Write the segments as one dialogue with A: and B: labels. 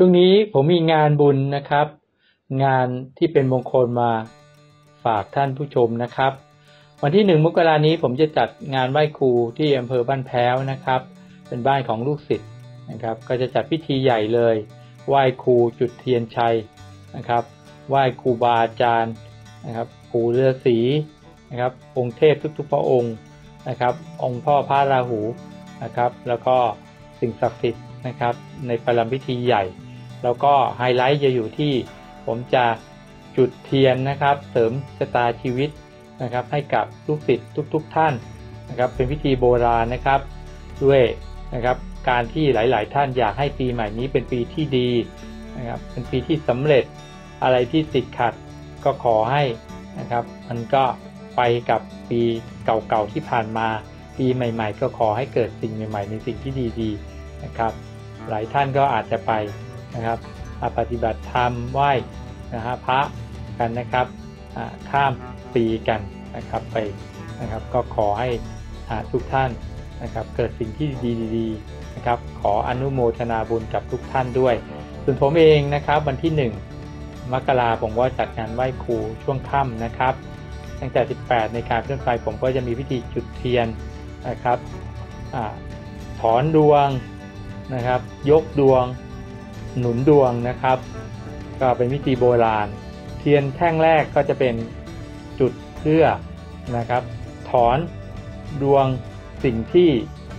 A: ช่วงนี้ผมมีงานบุญนะครับ งานที่เป็นมงคลมาฝากท่านผู้ชมนะครับ วันที่หนึ่งมกรานี้ผมจะจัดงานไหว้ครูที่อำเภอบ้านแพ้วนะครับ เป็นบ้านของลูกศิษย์นะครับ ก็จะจัดพิธีใหญ่เลย ไหว้ครูจุดเทียนชัยนะครับ ไหว้ครูบาอาจารย์นะครับปู่ฤาษีนะครับ องค์เทพทุกๆพระองค์นะครับ องค์พ่อพระราหูนะครับ แล้วก็สิ่งศักดิ์สิทธิ์นะครับ ในประลัมพิธีใหญ่ แล้วก็ไฮไลท์จะอยู่ที่ผมจะจุดเทียนนะครับ เสริมชะตาชีวิตนะครับ ให้กับลูกศิษย์ทุก ๆ ท่านนะครับ เป็นพิธีโบราณนะครับ ด้วยนะครับ การที่หลาย ๆ ท่านอยากให้ปีใหม่นี้เป็นปีที่ดีนะครับ เป็นปีที่สำเร็จอะไรที่ติดขัดก็ขอให้นะครับ มันก็ไปกับปีเก่าๆที่ผ่านมา ปีใหม่ ๆ ก็ขอให้เกิดสิ่งใหม่ๆในสิ่งที่ดี ๆ นะครับ หลายท่านก็อาจจะไป นะครับปฏิบัติธรรมไหว้นะฮะพระกันนะครับข้ามปีกันนะครับไปนะครับ ก็ขอให้ทุกท่านนะครับ เกิดสิ่งที่ดีๆนะครับ ขออนุโมทนาบุญกับทุกท่านด้วย ส่วนผมเองนะครับวันที่ 1 มกราผมก็จัดงานไหว้ครูช่วงค่ำนะครับ ตั้งแต่ 18 ในการเคลื่อนไปผมก็จะมีพิธีจุดเทียนนะครับอถอนดวงนะครับ ยกดวง หนุนดวงนะครับ ก็เป็นพิธีโบราณ เทียนแท่งแรกก็จะเป็นจุดเพื่อนะครับ ถอนดวงสิ่งที่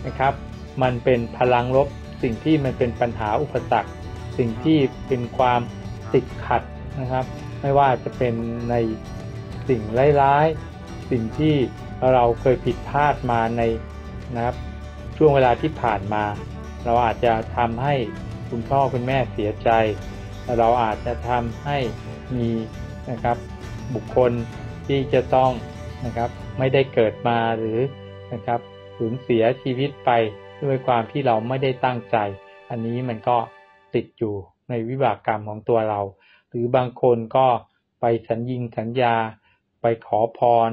A: นะครับ มันเป็นพลังลบสิ่งที่มันเป็นปัญหาอุปสรรค สิ่งที่เป็นความติดขัดนะครับ ไม่ว่าจะเป็นในสิ่งร้ายๆ สิ่งที่เราเคยผิดพลาดมาในนะครับ ช่วงเวลาที่ผ่านมา เราอาจจะทำให้ คุณพ่อคุณแม่เสียใจ เราอาจจะทำให้มีนะครับบุคคลที่จะต้องนะครับไม่ได้เกิดมาหรือนะครับสูญเสียชีวิตไปด้วยความที่เราไม่ได้ตั้งใจ อันนี้มันก็ติดอยู่ในวิบากกรรมของตัวเรา หรือบางคนก็ไปสัญญิงสัญญา ไปขอพร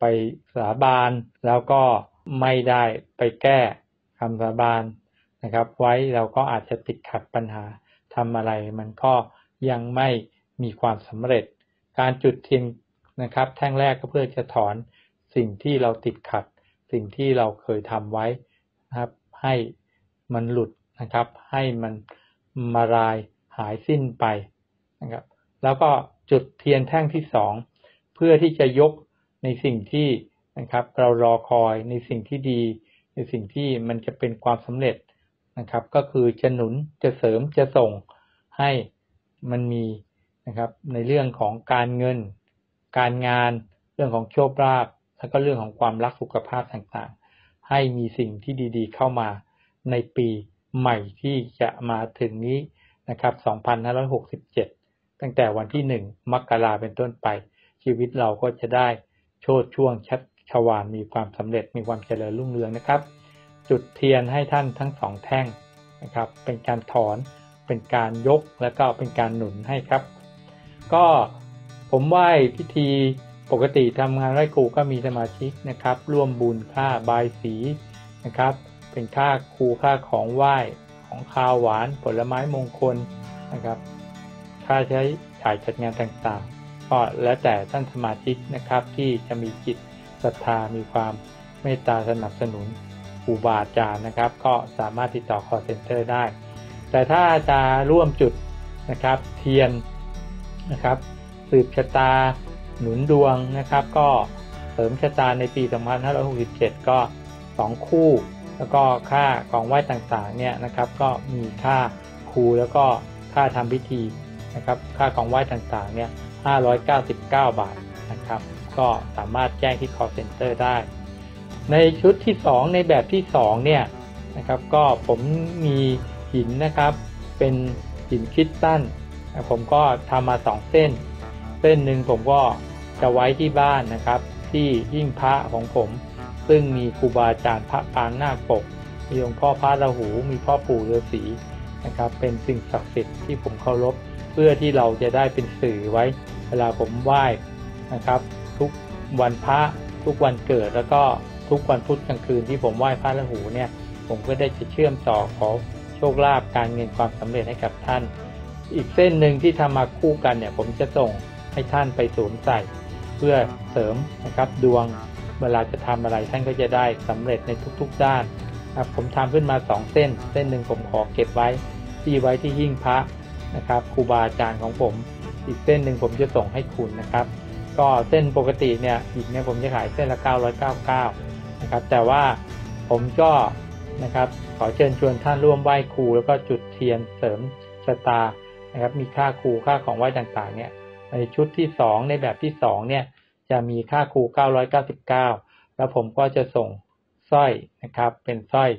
A: ไปสาบาน แล้วก็ไม่ได้ไปแก้คำสาบาน นะครับ ไว้เราก็อาจจะติดขัดปัญหาทำอะไร มันก็ยังไม่มีความสำเร็จ การจุดเทียนนะครับ แท่งแรกก็เพื่อจะถอนสิ่งที่เราติดขัด สิ่งที่เราเคยทำไว้นะครับ ให้มันหลุดนะครับ ให้มันมารายหายสิ้นไปนะครับ แล้วก็จุดเทียนแท่งที่สองเพื่อที่จะยกในสิ่งที่นะครับ เรารอคอยในสิ่งที่ดี ในสิ่งที่มันจะเป็นความสำเร็จ นะครับ ก็คือจะหนุนจะเสริมจะส่งให้มันมีนะครับ ในเรื่องของการเงิน การงาน เรื่องของโชคลาภแล้วก็เรื่องของความรักสุขภาพต่างๆ ให้มีสิ่งที่ดีๆ เข้ามาในปีใหม่ที่จะมาถึงนี้นะครับ 2567 ตั้งแต่วันที่ 1 มกราเป็นต้นไป ชีวิตเราก็จะได้โชดช่วงชัดชวานมีความสำเร็จมีความเจริญรุ่งเรืองนะครับ จุดเทียนให้ท่านทั้งสองแท่งนะครับ เป็นการถอน เป็นการยก แล้วก็เป็นการหนุนให้ครับ ก็ผมไหว้พิธีปกติทำงานไหว้ครูก็มีสมาชิกนะครับ ร่วมบุญค่าบายสีนะครับ เป็นค่าครูค่าของไหว้ของข้าวหวานผลไม้มงคลนะครับ ค่าใช้จ่ายจัดงานต่างๆ ก็แล้วแต่ท่านสมาชิกนะครับที่จะมีจิตศรัทธามีความเมตตาสนับสนุน รูบาอาจารย์นะครับ ก็สามารถติดต่อ call center ได้ แต่ถ้าจะร่วมจุดนะครับเทียนนะครับสืบชะตาหนุนดวงนะครับ ก็เสริมชะตาในปี 2567 ก็ 2 คู่ แล้วก็ค่าของไหว้ต่างๆเนี่ยนะครับก็มีค่าครูแล้วก็ค่าทำพิธีนะครับค่าของไหว้ต่างๆเนี่ย599 บาทนะครับ ก็สามารถแจ้งที่ call center ได้ ในชุดที่ 2 ในแบบที่2เนี่ยนะครับก็ผมมีหินนะครับ เป็นหินคริสตัลผมก็ทำมา 2 เส้น เส้นหนึ่งผมก็จะไว้ที่บ้านนะครับ ที่หิ้งพระของผม ซึ่งมีครูบาอาจารย์พระปางนาคปก มีองค์พ่อพระราหู มีพ่อปู่ฤาษีนะครับ เป็นสิ่งศักดิ์สิทธิ์ที่ผมเคารพเพื่อที่เราจะได้เป็นสื่อไว้ เวลาผมไหว้นะครับ ทุกวันพระทุกวันเกิดแล้วก็ ทุกวันพุธกลางคืนที่ผมไหว้พระราหูเนี่ยผมก็ได้จะเชื่อมต่อขอโชคลาภการเงินความสำเร็จให้กับท่าน อีกเส้นหนึ่งที่ทำมาคู่กันเนี่ยผมจะส่งให้ท่านไปสวมใส่ เพื่อเสริมนะครับดวงเวลาจะทำอะไรท่านก็จะได้สำเร็จในทุกๆด้านครับผมทำขึ้นมา 2 เส้น เส้นหนึ่งผมขอเก็บไว้ที่ไว้ที่หิ้งพระนะครับครูบาอาจารย์ของผม อีกเส้นหนึ่งผมจะส่งให้คุณนะครับ ก็เส้นปกติเนี่ยอีกเนี่ยผมจะขายเส้นละ 999 นะครับ แต่ว่าผมก็นะครับขอเชิญชวนท่านร่วมไหว้ครูแล้วก็จุดเทียนเสริมชะตานะครับ มีค่าครูค่าของไหว้ต่างๆ เนี่ย ในชุดที่2ในแบบที่2เนี่ย จะมีค่าครู 999 แล้วผมก็จะส่งสร้อยนะครับ เป็นสร้อย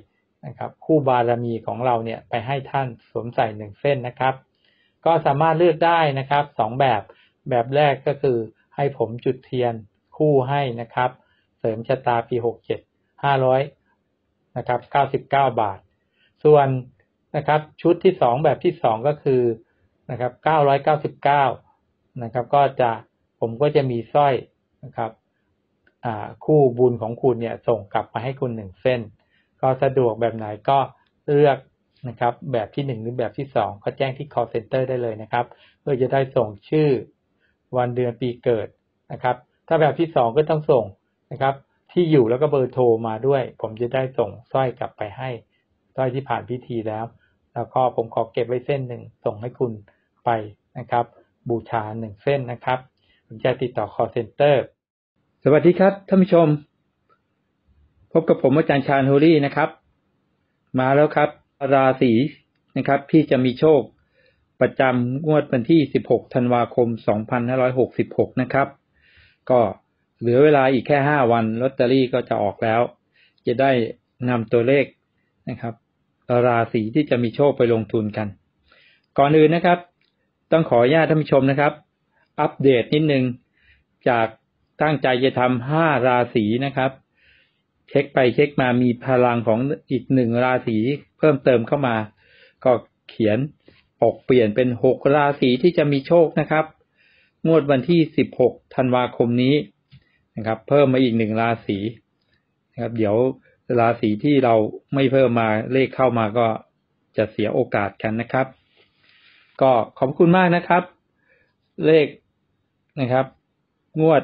A: นะครับ คู่บารมีของเราเนี่ยไปให้ท่านสวมใส่หนึ่งเส้นนะครับ ก็สามารถเลือกได้นะครับสองแบบแบบแรกก็คือให้ผมจุดเทียนคู่ให้นะครับ เสริมชะตาปีหกเจ็ดห้าร้อยนะครับเก้าสิบเก้าบาท ส่วนนะครับชุดที่สองแบบที่สองก็คือนะครับเก้าร้อยเก้าสิบเก้านะครับ ก็จะผมก็จะมีสร้อยนะครับคู่บุญของคุณเนี่ยส่งกลับมาให้คุณหนึ่งเส้น ก็สะดวกแบบไหนก็เลือกนะครับ แบบที่หนึ่งหรือแบบที่สองก็แจ้งที่ call center ได้เลยนะครับ เพื่อจะได้ส่งชื่อวันเดือนปีเกิดนะครับ ถ้าแบบที่สองก็ต้องส่ง นะครับ ที่อยู่แล้วก็เบอร์โทรมาด้วย ผมจะได้ส่งสร้อยกลับไปให้สร้อยที่ผ่านพิธีแล้ว แล้วก็ผมขอเก็บไว้เส้นหนึ่งส่งให้คุณไปนะครับ บูชาหนึ่งเส้นนะครับผมจะติดต่อ call center สวัสดีครับท่านผู้ชม พบกับผมอาจารย์ชาญโฮลี่นะครับ มาแล้วครับ ราศีนะครับที่จะมีโชคประจำงวดวันที่ 16 ธันวาคม 2566 นะครับ ก็ เหลือเวลาอีกแค่5วันลอตเตอรี่ก็จะออกแล้ว จะได้นำตัวเลขนะครับ ราศีที่จะมีโชคไปลงทุนกัน ก่อนอื่นนะครับ ต้องขออนุญาตท่านผู้ชมนะครับ อัปเดตนิดนึง จากตั้งใจจะทำห้าราศีนะครับ เช็คไปเช็คมามีพลังของอีกหนึ่งราศีเพิ่มเติมเข้ามา ก็เขียนออกเปลี่ยนเป็นหกราศีที่จะมีโชคนะครับ งวดวันที่สิบหกธันวาคมนี้ นะครับ เพิ่มมาอีกหนึ่งราศีนะครับ เดี๋ยวราศีที่เราไม่เพิ่มมาเลขเข้ามาก็จะเสียโอกาสกันนะครับ ก็ขอบคุณมากนะครับ เลขนะครับ งวด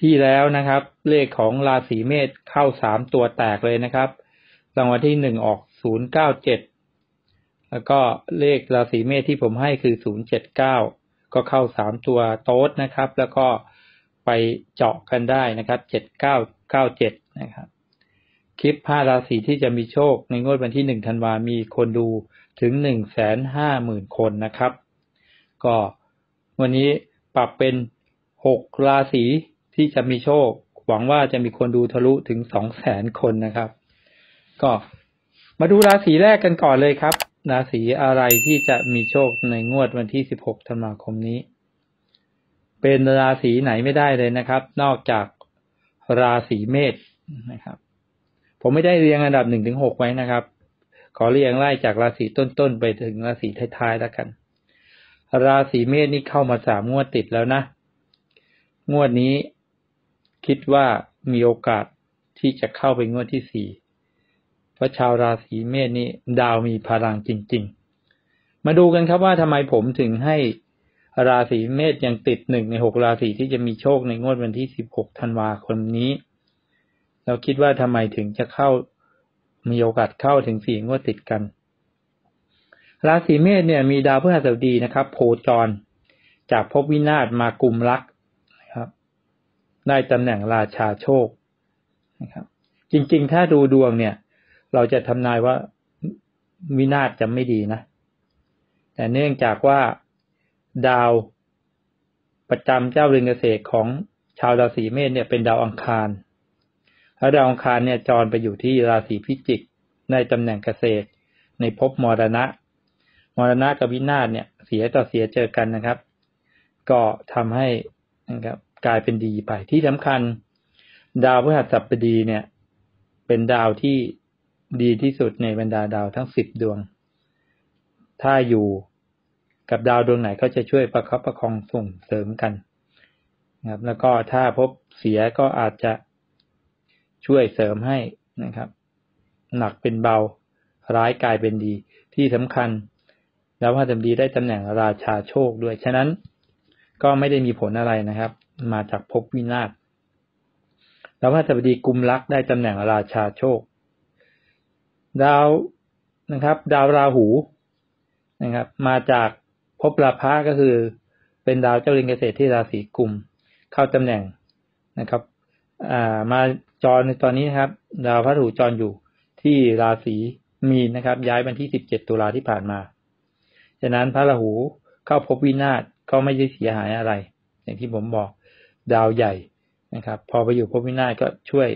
A: ที่แล้วนะครับ เลขของราศีเมษเข้าสามตัวแตกเลยนะครับรางวัลที่หนึ่งออกศูนย์เก้าเจ็ดแล้วก็เลขราศีเมษที่ผมให้คือศูนย์เจ็ดเก้าก็เข้าสามตัวโต๊ดนะครับ แล้วก็ ไปเจาะกันได้นะครับเจ็ดเก้าเก้าเจ็ดนะครับ คลิปห้าราศีที่จะมีโชคในงวดวันที่หนึ่งธันวามีคนดูถึงหนึ่งแสนห้าหมื่นคนนะครับ ก็วันนี้ปรับเป็นหกราศีที่จะมีโชค หวังว่าจะมีคนดูทะลุถึงสองแสนคนนะครับ ก็มาดูราศีแรกกันก่อนเลยครับ ราศีอะไรที่จะมีโชคในงวดวันที่สิบหกธันวาคมนี้ เป็นราศีไหนไม่ได้เลยนะครับ นอกจากราศีเมษนะครับ ผมไม่ได้เรียงอันดับหนึ่งถึงหกไว้นะครับ ขอเรียงไล่จากราศีต้นๆไปถึงราศีท้ายๆแล้วกัน ราศีเมษนี่เข้ามาสามงวดติดแล้วนะ งวดนี้คิดว่ามีโอกาสที่จะเข้าไปงวดที่สี่เพราะชาวราศีเมษนี่ดาวมีพลังจริง ๆ มาดูกันครับว่าทำไมผมถึงให้ ราศีเมษยังติดหนึ่งในหกราศีที่จะมีโชคในงวดวันที่สิบหกธันวาคมนี้ เราคิดว่าทำไมถึงจะเข้ามีโอกาสเข้าถึงสี่งวดติดกัน ราศีเมษเนี่ยมีดาวพฤหัสบดีนะครับ โคจร จากภพวินาศมากลุ่มรักนะครับ ได้ตำแหน่งราชาโชคนะครับ จริงๆ ถ้าดูดวงเนี่ย เราจะทำนายว่าวินาศจะไม่ดีนะ แต่เนื่องจากว่า ดาวประจำเจ้าเรือนเกษตรของชาวราศีเมษเนี่ยเป็นดาวอังคาร แล้วดาวอังคารเนี่ยจรไปอยู่ที่ราศีพิจิก ในตำแหน่งเกษตร ในภพมรณะ มรณะกับวินาศเนี่ย เสียต่อเสียเจอกันนะครับ ก็ทำให้นะครับกลายเป็นดีไปที่สำคัญ ดาวพฤหัสบดีเนี่ย เป็นดาวที่ดีที่สุดในบรรดาดาวทั้งสิบดวง ถ้าอยู่ กับดาวดวงไหนก็จะช่วยประคับประคองส่งเสริมกันนะครับแล้วก็ถ้าพบเสียก็อาจจะช่วยเสริมให้นะครับ หนักเป็นเบาร้ายกลายเป็นดีที่สำคัญดาวพฤหัสบดีได้ตำแหน่งราชาโชคด้วย ฉะนั้นก็ไม่ได้มีผลอะไรนะครับ มาจากภพวินาศดาวพฤหัสบดีกุมลักได้ตำแหน่งราชาโชค ดาวนะครับ ดาวราหูนะครับ มาจาก ภพราพะก็คือเป็นดาวเจ้าเรือนเกษตรที่ราศีกุมเข้าตำแหน่งนะครับอ่ามาจรในตอนนี้นะครับ ดาวพระถูจรอยู่ที่ราศีมีนนะครับ ย้ายวันที่17ตุลาที่ผ่านมาฉะนั้นพระราหูเข้าพบวินาศก็ไม่ได้เสียหายอะไร อย่างที่ผมบอกดาวใหญ่นะครับ พอไปอยู่พบวินาศก็ช่วย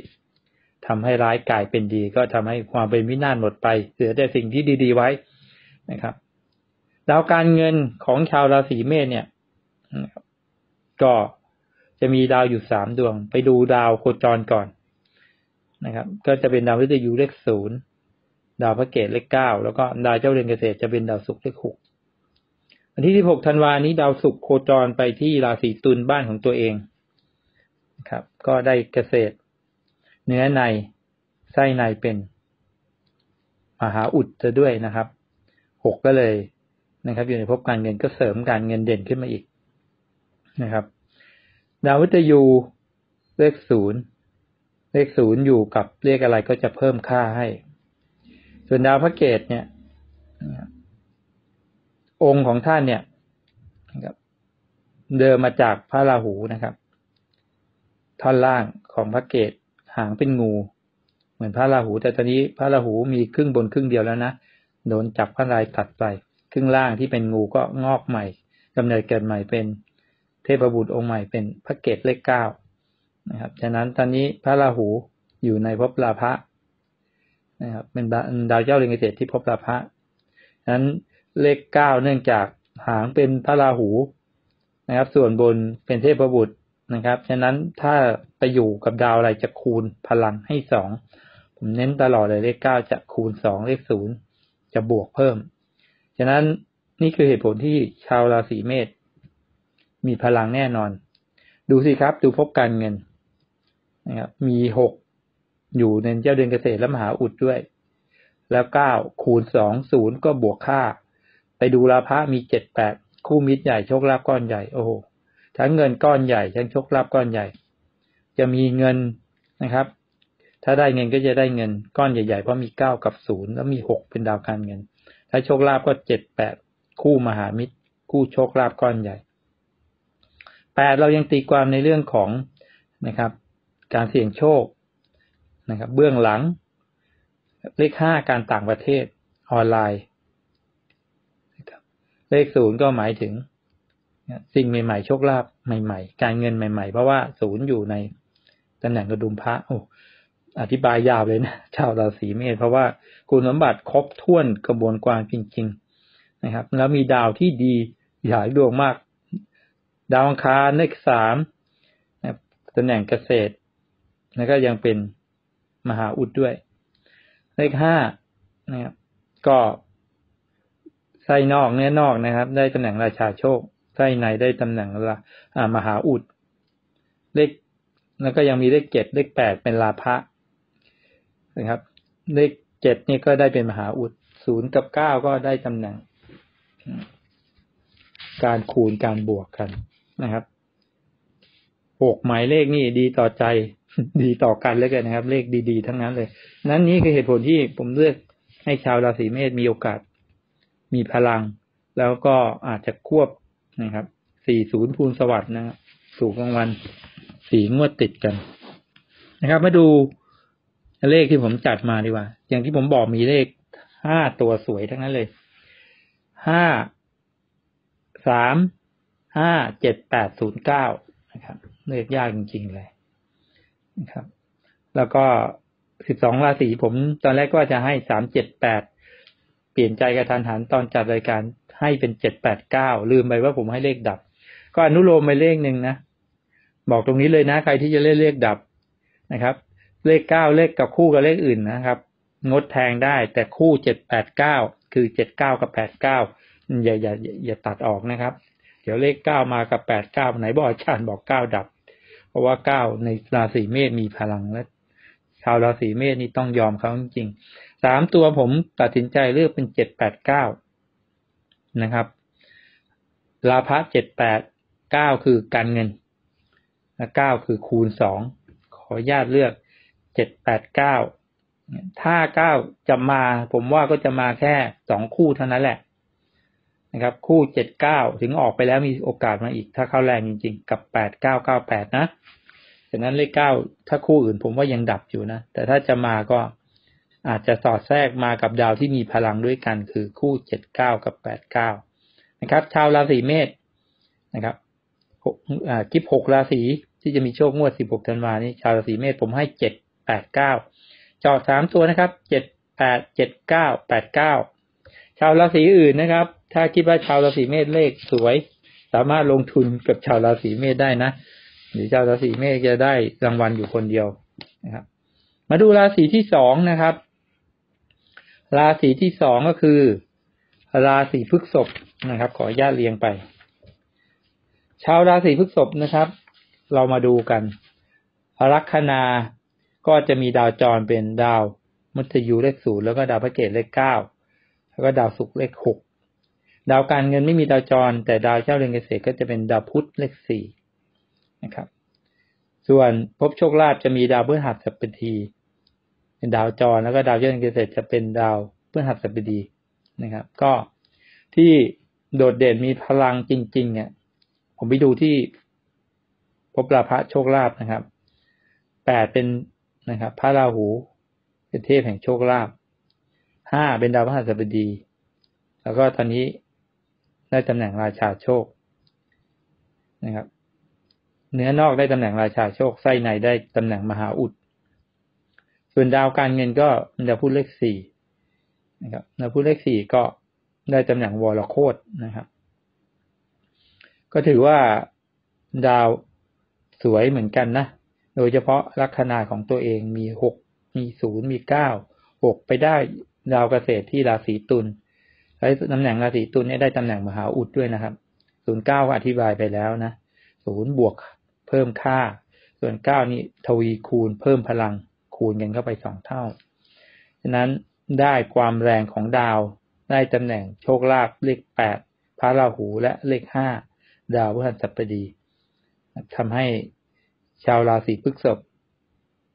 A: ทำให้ร้ายกลายเป็นดี ก็ทำให้ความเป็นวินาศหมดไปเหลือแต่สิ่งที่ดี ๆ ไว้นะครับ ดาวการเงินของชาวราศีเมษเนี่ยก็จะมีดาวอยู่สามดวง ไปดูดาวโคจรก่อนนะครับ ก็จะเป็นดาวพฤหัสเลขศูนย์ดาวพระเกตเลขเก้าแล้วก็ดาวเจ้าเรือนเกษตรจะเป็นดาวศุกร์เลขหกวันที่สิบหกธันวานี้ดาวศุกร์โคจรไปที่ราศีตุลบ้านของตัวเองนะครับ ก็ได้เกษตร เนื้อในไส้ในเป็น มหาอุดจะด้วยนะครับหกก็เลย นะครับ อยู่ในภพการเงินก็เสริมการเงินเด่นขึ้นมาอีกนะครับ ดาววิทยูเลขศูนย์เลขศูนย์อยู่กับเลขอะไรก็จะเพิ่มค่าให้ ส่วนดาวพระเกตเนี่ย องค์ของท่านเนี่ยนะครับเดิมมาจากพระราหูนะครับ ท่อนล่างของพระเกตหางเป็นงู เหมือนพระราหู แต่ตอนนี้พระราหูมีครึ่งบนครึ่งเดียวแล้วนะโดนจับพระลายตัดไป ครึ่งล่างที่เป็นงูก็งอกใหม่กำเนิดเกิดใหม่เป็นเทพบุตรองค์ใหม่เป็นพระเกตเลขเก้านะครับ ฉะนั้นตอนนี้พระราหูอยู่ในภพราพะนะครับเป็นดาวเจ้าเรือนเกษตรที่ภพราพะฉะนั้นเลขเก้าเนื่องจากหางเป็นพระราหูนะครับ ส่วนบนเป็นเทพบุตรนะครับ ฉะนั้นถ้าไปอยู่กับดาวอะไรจะคูณพลังให้สอง ผมเน้นตลอดเลยเลขเก้าจะคูณสองเลขศูนย์จะบวกเพิ่ม ฉะนั้นนี่คือเหตุผลที่ชาวราศีเมษมีพลังแน่นอน ดูสิครับ ดูพบการเงินนะครับมีหกอยู่ในเจ้าเดือนเกษตรและมหาอุดด้วย แล้วเก้าคูณสองศูนย์ก็บวกค่า ไปดูราพะมีเจ็ดแปดคู่มิตรใหญ่โชคลาภก้อนใหญ่โอ้โหทั้งเงินก้อนใหญ่ทั้งโชคลาภก้อนใหญ่ จะมีเงินนะครับ ถ้าได้เงินก็จะได้เงินก้อนใหญ่ๆเพราะมีเก้ากับศูนย์แล้วมีหกเป็นดาวการเงิน ถ้าโชคลาภก็เจ็ดแปดคู่มหามิตร คู่โชคลาภก้อนใหญ่แปดเรายังตีความในเรื่องของนะครับ การเสี่ยงโชคนะครับ เบื้องหลัง เลขห้าการต่างประเทศออนไลน์เลขศูนย์ก็หมายถึง สิ่งใหม่ๆ โชคลาภใหม่ ๆ การเงินใหม่ ๆ เพราะว่าศูนย์อยู่ในตำแหน่งกระดุมพระโอ้อธิบายยาวเลยนะชาวราศีเมษเพราะว่า คุณสมบัติครบถ้วนกระบวนการจริง ๆนะครับ แล้วมีดาวที่ดีหลายดวงมาก ดาวอังคารเลขสามตำแหน่งเกษตร แล้วก็ยังเป็นมหาอุดด้วย เลขห้านะครับก็ไส้นอกเนื้อนอกนะครับ ได้ตำแหน่งราชาโชคไส้ในได้ตำแหน่งละมหาอุด เลขแล้วก็ยังมีเลขเจ็ดเลขแปดเป็นลาภะนะครับ เลข เจ็ดนี่ก็ได้เป็นมหาอุดศูนย์กับเก้าก็ได้ตำแหน่ง การคูณการบวกกันนะครับหกหมายเลขนี่ดีต่อใจ ดีต่อกันเลยกันนะครับ เลขดีๆ ทั้งนั้นเลย นั้นนี่คือเหตุผลที่ผมเลือกให้ชาวราศีเมษมีโอกาส มีพลัง แล้วก็อาจจะควบนะครับสี่ศูนย์ภูลสวัสด์นะครับถูกรางวัลสี่งวดติดกันนะครับ มาดูเลขที่ผมจัดมาดีกว่า อย่างที่ผมบอกมีเลขห้าตัวสวยทั้งนั้นเลย ห้า สาม ห้า เจ็ด แปด ศูนย์เก้านะครับเลขยากจริงๆเลยนะครับ แล้วก็สิบสองราศีผมตอนแรกก็จะให้สามเจ็ดแปดเปลี่ยนใจกระทันหันตอนจัดรายการให้เป็นเจ็ดแปดเก้าลืมไปว่าผมให้เลขดับ ก็อนุโลมไปเลขหนึ่งนะ บอกตรงนี้เลยนะ ใครที่จะเล่นเลขดับนะครับ เลขเก้าเลขกับคู่กับเลขอื่นนะครับ งดแทงได้ แต่คู่เจ็ดแปดเก้าคือเจ็ดเก้ากับแปดเก้าอย่าอย่าอย่าตัดออกนะครับ เดี๋ยวเลขเก้ามากับแปดเก้าไหนบอกอาจารย์บอกเก้าดับ เพราะว่าเก้าในราศีเมษมีพลังและชาวราศีเมษนี่ต้องยอมเขาจริงๆสามตัวผมตัดสินใจเลือกเป็นเจ็ดแปดเก้านะครับลาภะเจ็ดแปดเก้าคือการเงินและเก้าคือคูณสองขออนุญาตเลือกเจ็ดแปดเก้า ถ้าเก้าจะมา ผมว่าก็จะมาแค่สองคู่เท่านั้นแหละนะครับ คู่เจ็ดเก้าถึงออกไปแล้วมีโอกาสมาอีก ถ้าเข้าแรงจริง ๆ กับแปดเก้าเก้าแปดนะฉะนั้นเลขเก้าถ้าคู่อื่นผมว่ายังดับอยู่นะ แต่ถ้าจะมาก็อาจจะสอดแทรกมากับดาวที่มีพลังด้วยกัน คือคู่เจ็ดเก้ากับแปดเก้านะครับ ชาวราศีเมษนะครับกิฟหกราศีที่จะมีโชคงวดสิบหกธันวานี้ชาวราศีเมษผมให้เจ็ดแปดเก้า จอดสามตัวนะครับเจ็ดแปดเจ็ดเก้าแปดเก้าชาวราศีอื่นนะครับ ถ้าคิดว่าชาวราศีเมษเลขสวย สามารถลงทุนกับชาวราศีเมษได้นะ หรือชาวราศีเมษจะได้รางวัลอยู่คนเดียวนะครับ มาดูราศีที่สองนะครับ ราศีที่สองก็คือ ราศีพฤษภนะครับ ขออนุญาตเรียงไป ชาวราศีพฤษภนะครับ เรามาดูกันลัคนา ก็จะมีดาวจรเป็นดาวมัตยูเลขศูนย์แล้วก็ดาวพระเกตเลขเก้าแล้วก็ดาวศุกร์เลขหกดาวการเงินไม่มีดาวจร แต่ดาวเจ้าเรือนเกษตรก็จะเป็นดาวพุธเลขสี่นะครับ ส่วนภพโชคลาภจะมีดาวพฤหัสบดีเป็นดาวจรแล้วก็ดาวเจ้าเรือนเกษตรจะเป็นดาวพฤหัสบดีนะครับ ก็ที่โดดเด่นมีพลังจริง ๆ เนี่ย ผมไปดูที่พบราพะโชคลาภนะครับแปดเป็น นะครับ พระราหูเป็นเทพแห่งโชคลาภห้าเป็นดาวพฤหัสบดี แล้วก็ตอนนี้ได้ตำแหน่งราชาโชคนะครับ เนื้อนอกได้ตำแหน่งราชาโชคไส้ในได้ตำแหน่งมหาอุด ส่วนดาวการเงินก็ดาวพุธเลขสี่นะครับดาวพุธเลขสี่ก็ได้ตำแหน่งวรโคตนะครับ ก็ถือว่าดาวสวยเหมือนกันนะ โดยเฉพาะลัคนาของตัวเองมีหกมีศูนย์มีเก้าหกไปได้ดาวเกษตรที่ราศีตุลและตำแหน่งราศีตุลเนี่ยได้ตำแหน่งมหาอุดด้วยนะครับศูนย์เก้าอธิบายไปแล้วนะศูนย์บวกเพิ่มค่า ส่วนเก้านี่ทวีคูณเพิ่มพลังคูณกันเข้าไปสองเท่าฉะนั้นได้ความแรงของดาวได้ตำแหน่งโชคลาภเลขแปดพระราหูและเลขห้าดาวพฤหัสบดีทำให้ ชาวราศีพฤษภ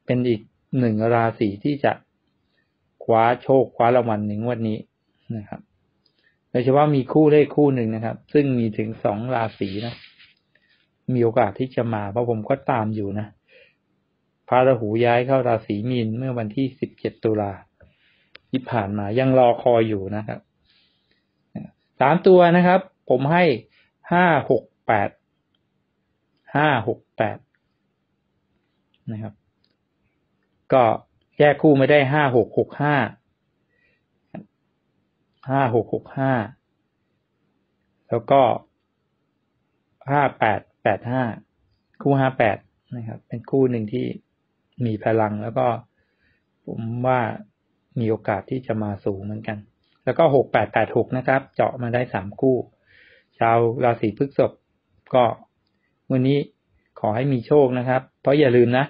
A: เป็นอีกหนึ่งราศีที่จะคว้าโชคคว้ารางวัลในงวดนี้นะครับโดยเฉพาะมีคู่เลขคู่หนึ่งนะครับ ซึ่งมีถึงสองราศีนะ มีโอกาสที่จะมา เพราะผมก็ตามอยู่นะพระราหูย้ายเข้าราศีมีนเมื่อวันที่สิบเจ็ดตุลาที่ผ่านมายังรอคอยอยู่นะครับสามตัวนะครับ ผมให้ห้าหกแปดห้าหกแปด นะครับ ก็แยกคู่ไม่ได้ห้าหกหกห้าห้าหกหกห้าแล้วก็ห้าแปดแปดห้าคู่ห้าแปดนะครับ เป็นคู่หนึ่งที่มีพลังแล้วก็ผมว่ามีโอกาสที่จะมาสูงเหมือนกัน แล้วก็หกแปดแปดหกนะครับ เจาะมาได้สามคู่ ชาวราศีพฤษภก็วันนี้ขอให้มีโชคนะครับ เพราะอย่าลืมนะ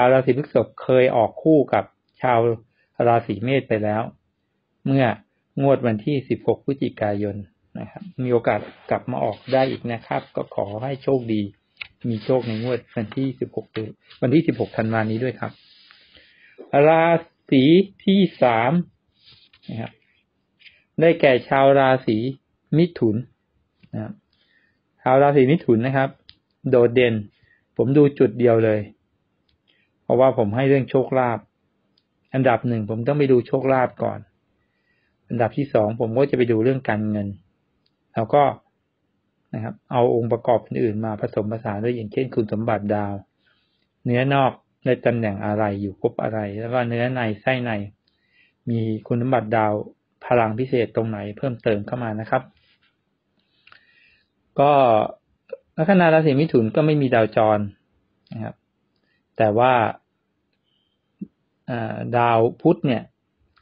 A: าวราศีพฤษภเคยออกคู่กับชาวราศีเมษไปแล้ว เมื่องวดวันที่ 16 พฤศจิกายนนะครับ มีโอกาสกลับมาออกได้อีกนะครับ ก็ขอให้โชคดี มีโชคในงวดวันที่ 16 วันที่ 16 ธันวานี้ด้วยครับ ราศีที่สามนะครับ ได้แก่ชาวราศีมิถุนนะครับชาวราศีมิถุนนะครับ โดดเด่น ผมดูจุดเดียวเลย เพราะว่าผมให้เรื่องโชคลาภอันดับหนึ่งผมต้องไปดูโชคลาภก่อน อันดับที่สองผมก็จะไปดูเรื่องการเงิน แล้วก็นะครับ เอาองค์ประกอบอื่นมาผสมผสานด้วยอย่างเช่น คุณสมบัติดาว เนื้อนอกในตำแหน่งอะไรอยู่ครบอะไร แล้วก็เนื้อในไส้ใน มีคุณสมบัติดาวพลังพิเศษตรงไหนเพิ่มเติมเข้ามานะครับ ก็ลัคนาราศีมิถุนก็ไม่มีดาวจรนะครับ แต่ว่า ดาวพุธเนี่ย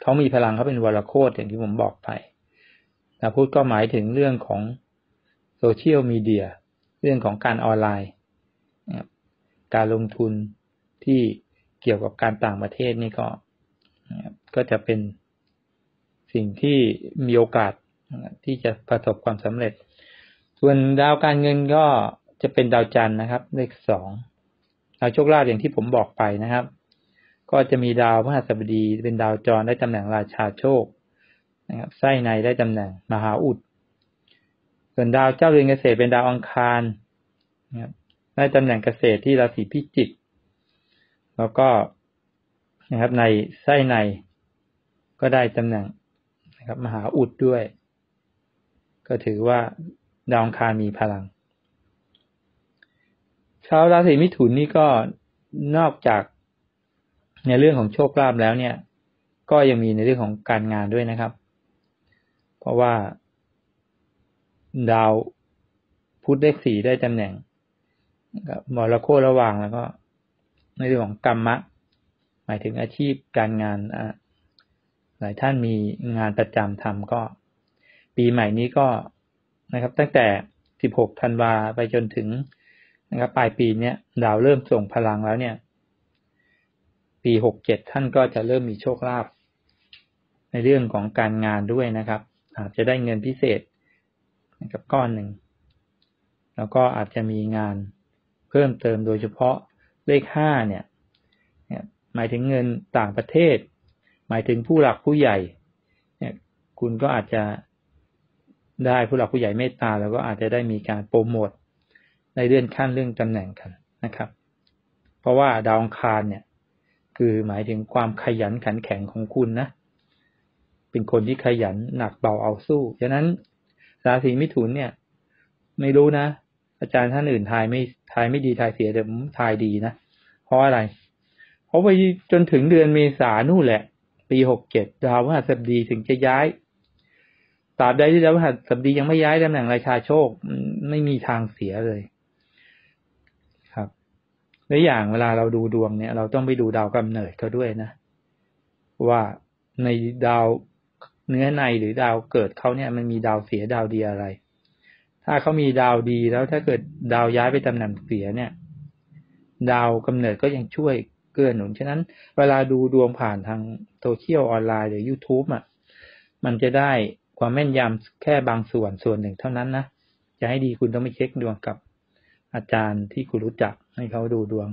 A: เขามีพลังเขาเป็นวรโคตอย่างที่ผมบอกไปดาวพุธก็หมายถึงเรื่องของโซเชียลมีเดียเรื่องของการออนไลน์ การลงทุนที่เกี่ยวกับการต่างประเทศนี่ก็ก็จะเป็นสิ่งที่มีโอกาสที่จะประสบความสำเร็จ ส่วนดาวการเงินก็จะเป็นดาวจันทร์นะครับ เลขสองดาวโชคลาภอย่างที่ผมบอกไปนะครับ ก็จะมีดาวพฤหัสบดี เป็นดาวจรได้ตำแหน่งราชาโชคนะครับไส้ในได้ตำแหน่งมหาอุด ส่วนดาวเจ้าเรือนเกษตรเป็นดาวอังคารนะครับได้ตำแหน่งเกษตรที่ราศีพิจิก แล้วก็นะครับในไส้ในก็ได้ตำแหน่งนะครับมหาอุดด้วย ก็ถือว่าดาวอังคารมีพลังชาวราศีมิถุนนี่ก็นอกจาก ในเรื่องของโชคลาภแล้วเนี่ย ก็ยังมีในเรื่องของการงานด้วยนะครับ เพราะว่า ดาวพุธเลขสี่ได้ตำแหน่งมรโคระหว่างแล้วก็ ในเรื่องของกรรมะ หมายถึงอาชีพการงานหลายท่านมีงานประจำทำก็ ปีใหม่นี้ก็นะครับ ตั้งแต่ 16 ธันวาไปจนถึงนะครับปลายปีเนี้ยดาวเริ่มส่งพลังแล้วเนี่ย ปี67ท่านก็จะเริ่มมีโชคลาภในเรื่องของการงานด้วยนะครับ อาจจะได้เงินพิเศษนะครับก้อนหนึ่ง แล้วก็อาจจะมีงานเพิ่มเติมโดยเฉพาะเลขห้าเนี่ย หมายถึงเงินต่างประเทศ หมายถึงผู้หลักผู้ใหญ่เนี่ยคุณก็อาจจะได้ผู้หลักผู้ใหญ่เมตตา แล้วก็อาจจะได้มีการโปรโมทในเลื่อนขั้นเรื่องตำแหน่งกันนะครับ เพราะว่าดาวองคารเนี่ย คือหมายถึงความขยันขันแข็งของคุณนะ เป็นคนที่ขยันหนักเบาเอาสู้ ฉะนั้นราศีมิถุนเนี่ย ไม่รู้นะ อาจารย์ท่านอื่นทายไม่ทายไม่ดีทายเสียแต่ผมทายดีนะ เพราะอะไร เพราะไปจนถึงเดือนเมษานู่นแหละ ปีหกเจ็ดดาวพฤหัสบดีถึงจะย้ายตราบใดที่ดาวพฤหัสบดียังไม่ย้ายตำแหน่งราชาโชค ไม่มีทางเสียเลย และอย่างเวลาเราดูดวงเนี่ย เราต้องไปดูดาวกำเนิดเขาด้วยนะ ว่าในดาวเนื้อในหรือดาวเกิดเขาเนี่ย มันมีดาวเสียดาวดีอะไร ถ้าเขามีดาวดีแล้วถ้าเกิดดาวย้ายไปตำแหน่งเสียเนี่ย ดาวกำเนิดก็ยังช่วยเกื้อหนุนฉะนั้น เวลาดูดวงผ่านทางโซเชียลออนไลน์หรือ YouTube อะมันจะได้ความแม่นยำแค่บางส่วนส่วนหนึ่งเท่านั้นนะ จะให้ดีคุณต้องไปเช็คดวงกับอาจารย์ที่คุณรู้จัก ให้เขาดูดวง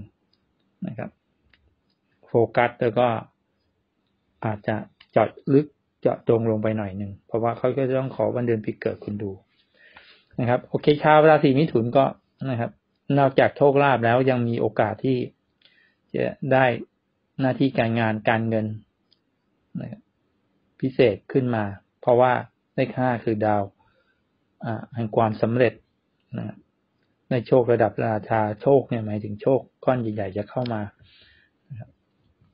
A: นะครับ โฟกัสแล้วก็อาจจะเจาะลึกเจาะตรงลงไปหน่อยหนึ่งเพราะว่าเขาก็จะต้องขอวันเดือนปีเกิดคุณดูนะครับ โอเคชาวราศีมิถุนก็นะครับ นอกจากโชคลาภแล้วยังมีโอกาสที่จะได้หน้าที่การงานการเงินนะครับพิเศษขึ้นมา เพราะว่าเลขห้าคือดาวแห่งความสำเร็จนะครับ ในโชคระดับราชาโชคเนี่ยหมายถึงโชคก้อนใหญ่ๆจะเข้ามา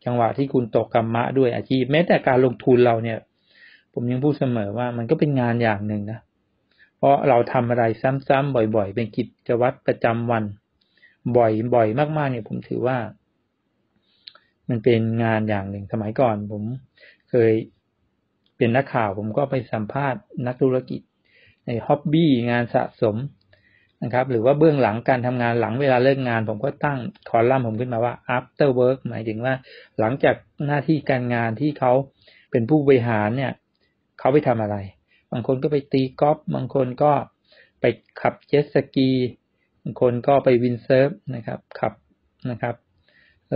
A: จังหวะที่คุณตกกรรมะด้วยอาชีพแม้แต่การลงทุนเราเนี่ย ผมยังพูดเสมอว่ามันก็เป็นงานอย่างหนึ่งนะเพราะเราทำอะไรซ้ำๆบ่อย ๆ เป็นกิจวัตรประจำวัน บ่อยๆมาก ๆ เนี่ยผมถือว่า มันเป็นงานอย่างหนึ่งสมัยก่อน ผมเคยเป็นนักข่าว ผมก็ไปสัมภาษณ์นักธุรกิจในฮ็อบบี้งานสะสม นะครับ หรือว่าเบื้องหลังการทำงานหลังเวลาเลิกงาน ผมก็ตั้งคอลัมน์ผมขึ้นมาว่า after work หมายถึงว่า หลังจากหน้าที่การงานที่เขาเป็นผู้บริหารเนี่ยเขาไปทำอะไร บางคนก็ไปตีกอล์ฟบางคนก็ไปขับเจ็ตสกีบางคนก็ไปวินเซิร์ฟนะครับขับนะครับ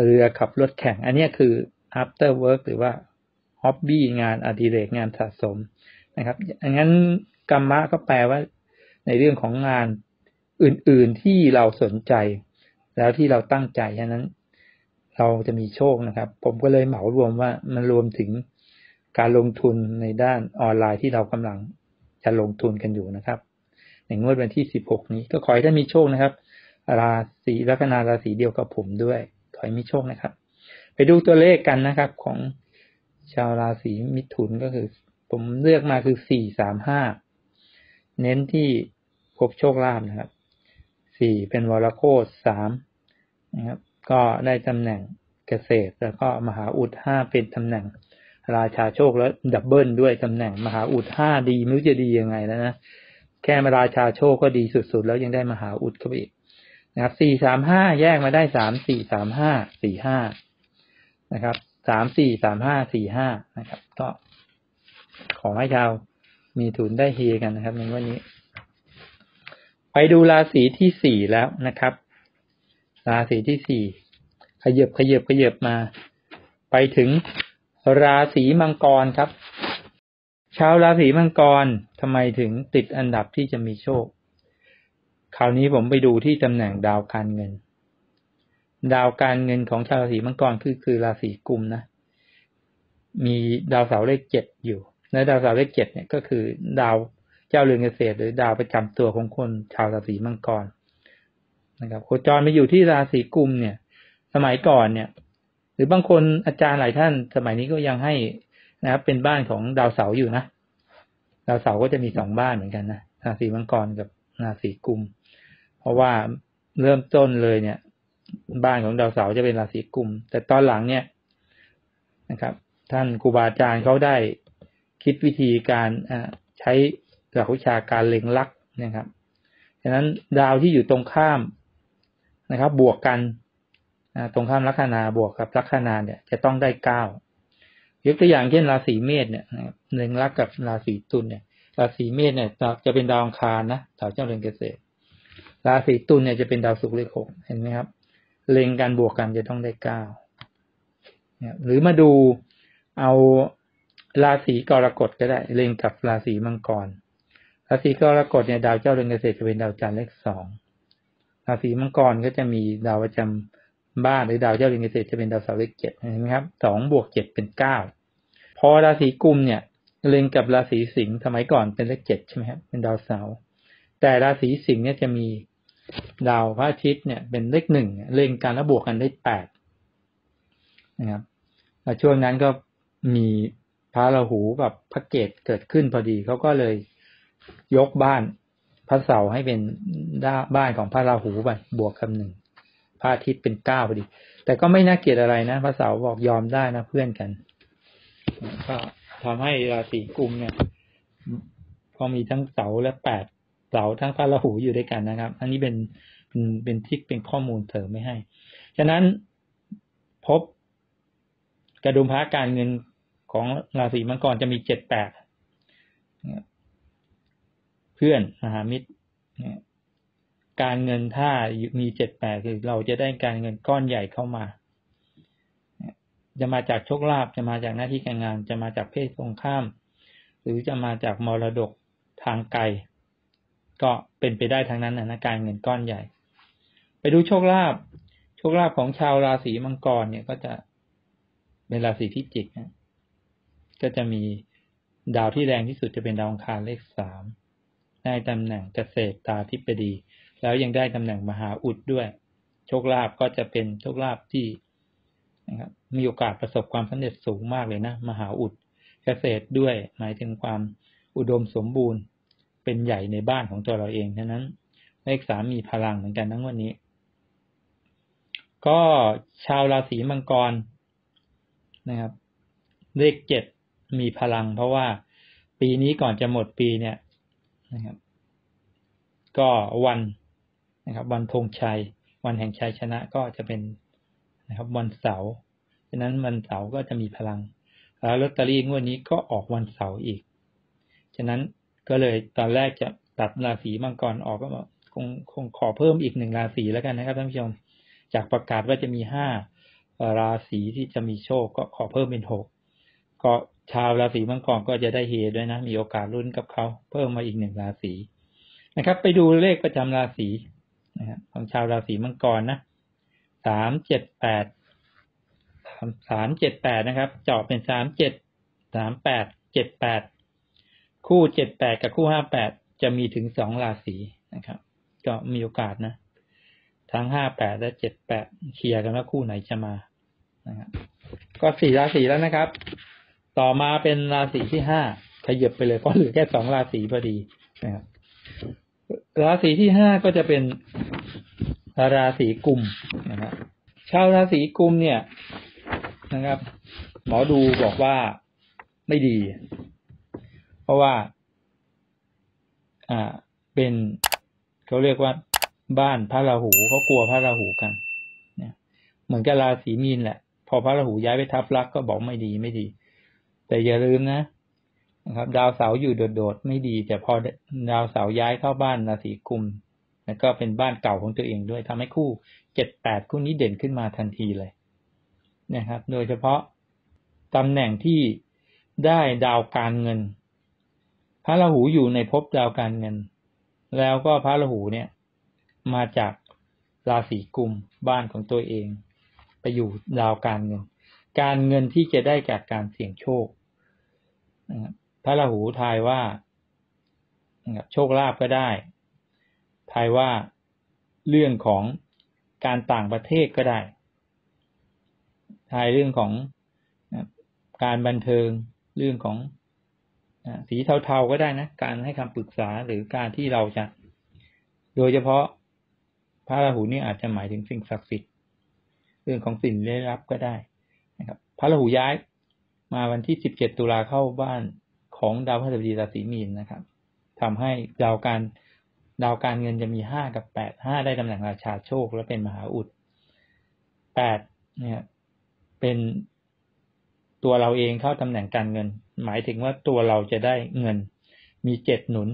A: เรือขับรถแข่ง อันนี้คือ after work หรือว่าฮ็อบบี้งานอดิเรกงานสะสมนะครับอังั้นกรรมะก็แปลว่าในเรื่องของงาน อื่นๆที่เราสนใจ แล้วที่เราตั้งใจฉะนั้น เราจะมีโชคนะครับ ผมก็เลยเหมารวมว่ามันรวมถึงการลงทุนในด้านออนไลน์ที่เรากำลังจะลงทุนกันอยู่นะครับ ในงวดวันที่สิบหกนี้ก็ขอให้ท่านมีโชคนะครับ ราศีลัคนาราศีเดียวกับผมด้วย ขอให้มีโชคนะครับ ไปดูตัวเลขกันนะครับ ของชาวราศีมิถุนก็คือ ผมเลือกมาคือสี่สามห้าเน้นที่พบโชคลาภนะครับ สี่เป็นวรโคตสามนะครับ ก็ได้ตำแหน่งเกษตร แล้วก็มหาอุดห้าเป็นตำแหน่ง ราชาโชคแล้วดับเบิลด้วยตำแหน่งมหาอุดห้าดีไม่รู้จะดียังไงแล้วนะแค่มาราชาโชคก็ดีสุดๆ แล้วยังได้มหาอุดเข้าไปอีกนะครับสี่สามห้าแยกมาได้สามสี่สามห้าสี่ห้านะครับสามสี่สามห้าสี่ห้านะครับ ก็ขอให้ชาวมีทุนได้เฮกันนะครับในวันนี้ ไปดูราศีที่สี่แล้วนะครับ ราศีที่สี่ขยับขยับขยับมา ไปถึงราศีมังกรครับ ชาวราศีมังกรทำไมถึงติดอันดับที่จะมีโชค คราวนี้ผมไปดูที่ตำแหน่งดาวการเงิน ดาวการเงินของชาวราศีมังกรคือคือราศีกุมนะ มีดาวเสาร์เลขเจ็ดอยู่ และดาวเสาร์เลขเจ็ดเนี่ยก็คือดาว เจ้าเรือนเกษตร หรือดาวประจำตัวของคนชาวราศีมังกรนะครับโคจรมาอยู่ที่ราศีกุมเนี่ย สมัยก่อนเนี่ย หรือบางคนอาจารย์หลายท่าน สมัยนี้ก็ยังให้นะครับ เป็นบ้านของดาวเสาร์อยู่นะดาวเสาร์ก็จะมีสองบ้านเหมือนกันนะราศีมังกรกับราศีกุม เพราะว่าเริ่มต้นเลยเนี่ย บ้านของดาวเสาร์จะเป็นราศีกุม แต่ตอนหลังเนี่ยนะครับ ท่านครูบาอาจารย์เขาได้คิดวิธีการใช้ หลักวิชาการเล็งลักนะครับฉะนั้นดาวที่อยู่ตรงข้ามนะครับ บวกกันตรงข้ามลัคนาบวกกับลัคนาเนี่ย จะต้องได้เก้ายกตัวอย่างเช่นราศีเมษเนี่ยเล็งลักกับราศีตุลเนี่ยราศีเมษเนี่ยจะเป็นดาวอังคารนะดาวเจ้าเรือนเกษตร ราศีตุลเนี่ยจะเป็นดาวศุกร์เลขหกเห็นไหมครับ เล็งกันบวกกันจะต้องได้เก้าหรือมาดูเอาราศีกรกฎก็ได้ เล็งกับราศีมังกร ราศีกรกฎเนี่ยดาวเจ้าเรือนเกษตรจะเป็นดาวจันทร์เลขสองราศีมังกรก็จะมีดาวประจำบ้านหรือดาวเจ้าเรือนเกษตรจะเป็นดาวเสาร์เลขเจ็ดเห็นไหมครับสองบวกเจ็ดเป็นเก้าพอราศีกุมเนี่ยเล็งกับราศีสิงห์สมัยก่อนเป็นเลขเจ็ดใช่ไหมครับเป็นดาวเสาร์แต่ราศีสิงห์เนี่ยจะมีดาวพระอาทิตย์เนี่ยเป็นเลขหนึ่งเล็งกันแล้วบวกกันได้แปดนะครับช่วงนั้นก็มีพระราหูกับพระเกตเกิดขึ้นพอดีเขาก็เลย ยกบ้านพระเสาให้เป็นบ้านของพระราหูไปบวกคำหนึ่งพระอาทิตย์เป็นเก้าพอดี แต่ก็ไม่น่าเกลียดอะไรนะพระเสาบอกยอมได้นะเพื่อนกัน ก็ทำให้ราศีกุมเนี่ยพอมีทั้งเสาและแปดเสาทั้งพระราหูอยู่ด้วยกันนะครับ อันนี้เป็นเป็นเป็นทิกเป็นข้อมูลเสริมไม่ให้ ฉะนั้นพบกระดุมพระการเงินของราศีมังกรจะมีเจ็ดแปด พื่อนมหามิตรการเงินถ้ามีเจ็ดแปดคือเราจะได้การเงินก้อนใหญ่เข้ามา จะมาจากโชคลาภจะมาจากหน้าที่การงาน จะมาจากเพศตรงข้าม หรือจะมาจากมรดกทางไกล ก็เป็นไปได้ทั้งนั้นนะการเงินก้อนใหญ่ ไปดูโชคลาภโชคลาภของชาวราศีมังกรเนี่ยก็จะเป็นราศีพิจิกนะก็จะมีดาวที่แรงที่สุดจะเป็นดาวองคารเลขสาม ได้ตำแหน่งเกษตรตาทิบดี แล้วยังได้ตำแหน่งมหาอุดด้วย โชคลาภก็จะเป็นโชคลาภที่นะครับมีโอกาสประสบความสำเร็จสูงมากเลยนะ มหาอุดเกษตรด้วยหมายถึงความอุดมสมบูรณ์ เป็นใหญ่ในบ้านของตัวเราเองฉะนั้นเลขสามมีพลังเหมือนกันทั้งวันนี้ ก็ชาวราศีมังกรนะครับ เลขเจ็ดมีพลัง เพราะว่าปีนี้ก่อนจะหมดปีเนี่ย นะครับ ก็วันนะครับ วันธงชัย วันแห่งชัยชนะก็จะเป็นนะครับ วันเสาร์ฉะนั้นวันเสาร์ก็จะมีพลัง แล้วลอตเตอรี่งวดนี้ก็ออกวันเสาร์อีก ฉะนั้นก็เลยตอนแรกจะตัดราศีมังกรออกก็คงคงขอเพิ่มอีกหนึ่งราศีแล้วกันนะครับท่านผู้ชมจากประกาศว่าจะมีห้าราศีที่จะมีโชคก็ขอเพิ่มเป็นหกก็ ชาวราศีมังกรก็จะได้เฮด้วยนะ มีโอกาสลุ้นกับเขาเพิ่มมาอีกหนึ่งราศีนะครับ ไปดูเลขประจำราศีนะครับของชาวราศีมังกรนะสามเจ็ดแปดสามเจ็ดแปดนะครับเจาะเป็นสามเจ็ดสามแปดเจ็ดแปดคู่เจ็ดแปดกับคู่ห้าแปดจะมีถึงสองราศีนะครับ ก็มีโอกาสนะ ทั้งห้าแปดและเจ็ดแปดเคลียร์กันว่าคู่ไหนจะมานะครับก็สี่ราศีแล้วนะครับ ต่อมาเป็นราศีที่ห้าขยับไปเลยเพราะเหลือแค่สองราศีพอดีนะครับราศีที่ห้าก็จะเป็นราศีกุมนะครับชาวราศีกุมเนี่ยนะครับ หมอดูบอกว่าไม่ดี เพราะว่า อ่าเป็นเขาเรียกว่าบ้านพระราหูเขากลัวพระราหูกันเนี่ยเหมือนกับราศีมีนแหละ พอพระราหูย้ายไปทับลักก็บอกไม่ดีไม่ดี แต่อย่าลืมนะนะครับ ดาวเสาร์อยู่โดดๆไม่ดี แต่พอดาวเสาร์ย้ายเข้าบ้านราศีกุมแล้วก็เป็นบ้านเก่าของตัวเองด้วยทำให้คู่เจ็ดแปดคู่นี้เด่นขึ้นมาทันทีเลยนะครับ โดยเฉพาะตำแหน่งที่ได้ดาวการเงิน พระราหูอยู่ในภพดาวการเงิน แล้วก็พระราหูเนี่ย มาจากราศีกุมบ้านของตัวเอง ไปอยู่ดาวการเงิน การเงินที่จะได้จากการเสี่ยงโชคพระราหูทายว่าโชคลาภก็ได้ทายว่าเรื่องของการต่างประเทศก็ได้ทายเรื่องของการบันเทิงเรื่องของสีเทาๆก็ได้นะ การให้คำปรึกษาหรือการที่เราจะ โดยเฉพาะพระราหูนี่อาจจะหมายถึงสิ่งศักดิ์สิทธิ์เรื่องของสิ่งได้รับก็ได้ รับพระราหูย้าย มาวันที่สิบเจ็ดตุลาเข้าบ้านของดาวพฤหัสบดีราศีมีนนะครับทำให้ดาวการดาวการเงินจะมีห้ากับแปดห้าได้ตำแหน่งราชาโชค และเป็นมหาอุดแปดเนี่ยเป็นตัวเราเองเข้าตำแหน่งการเงิน หมายถึงว่าตัวเราจะได้เงิน มีเจ็ดหนุน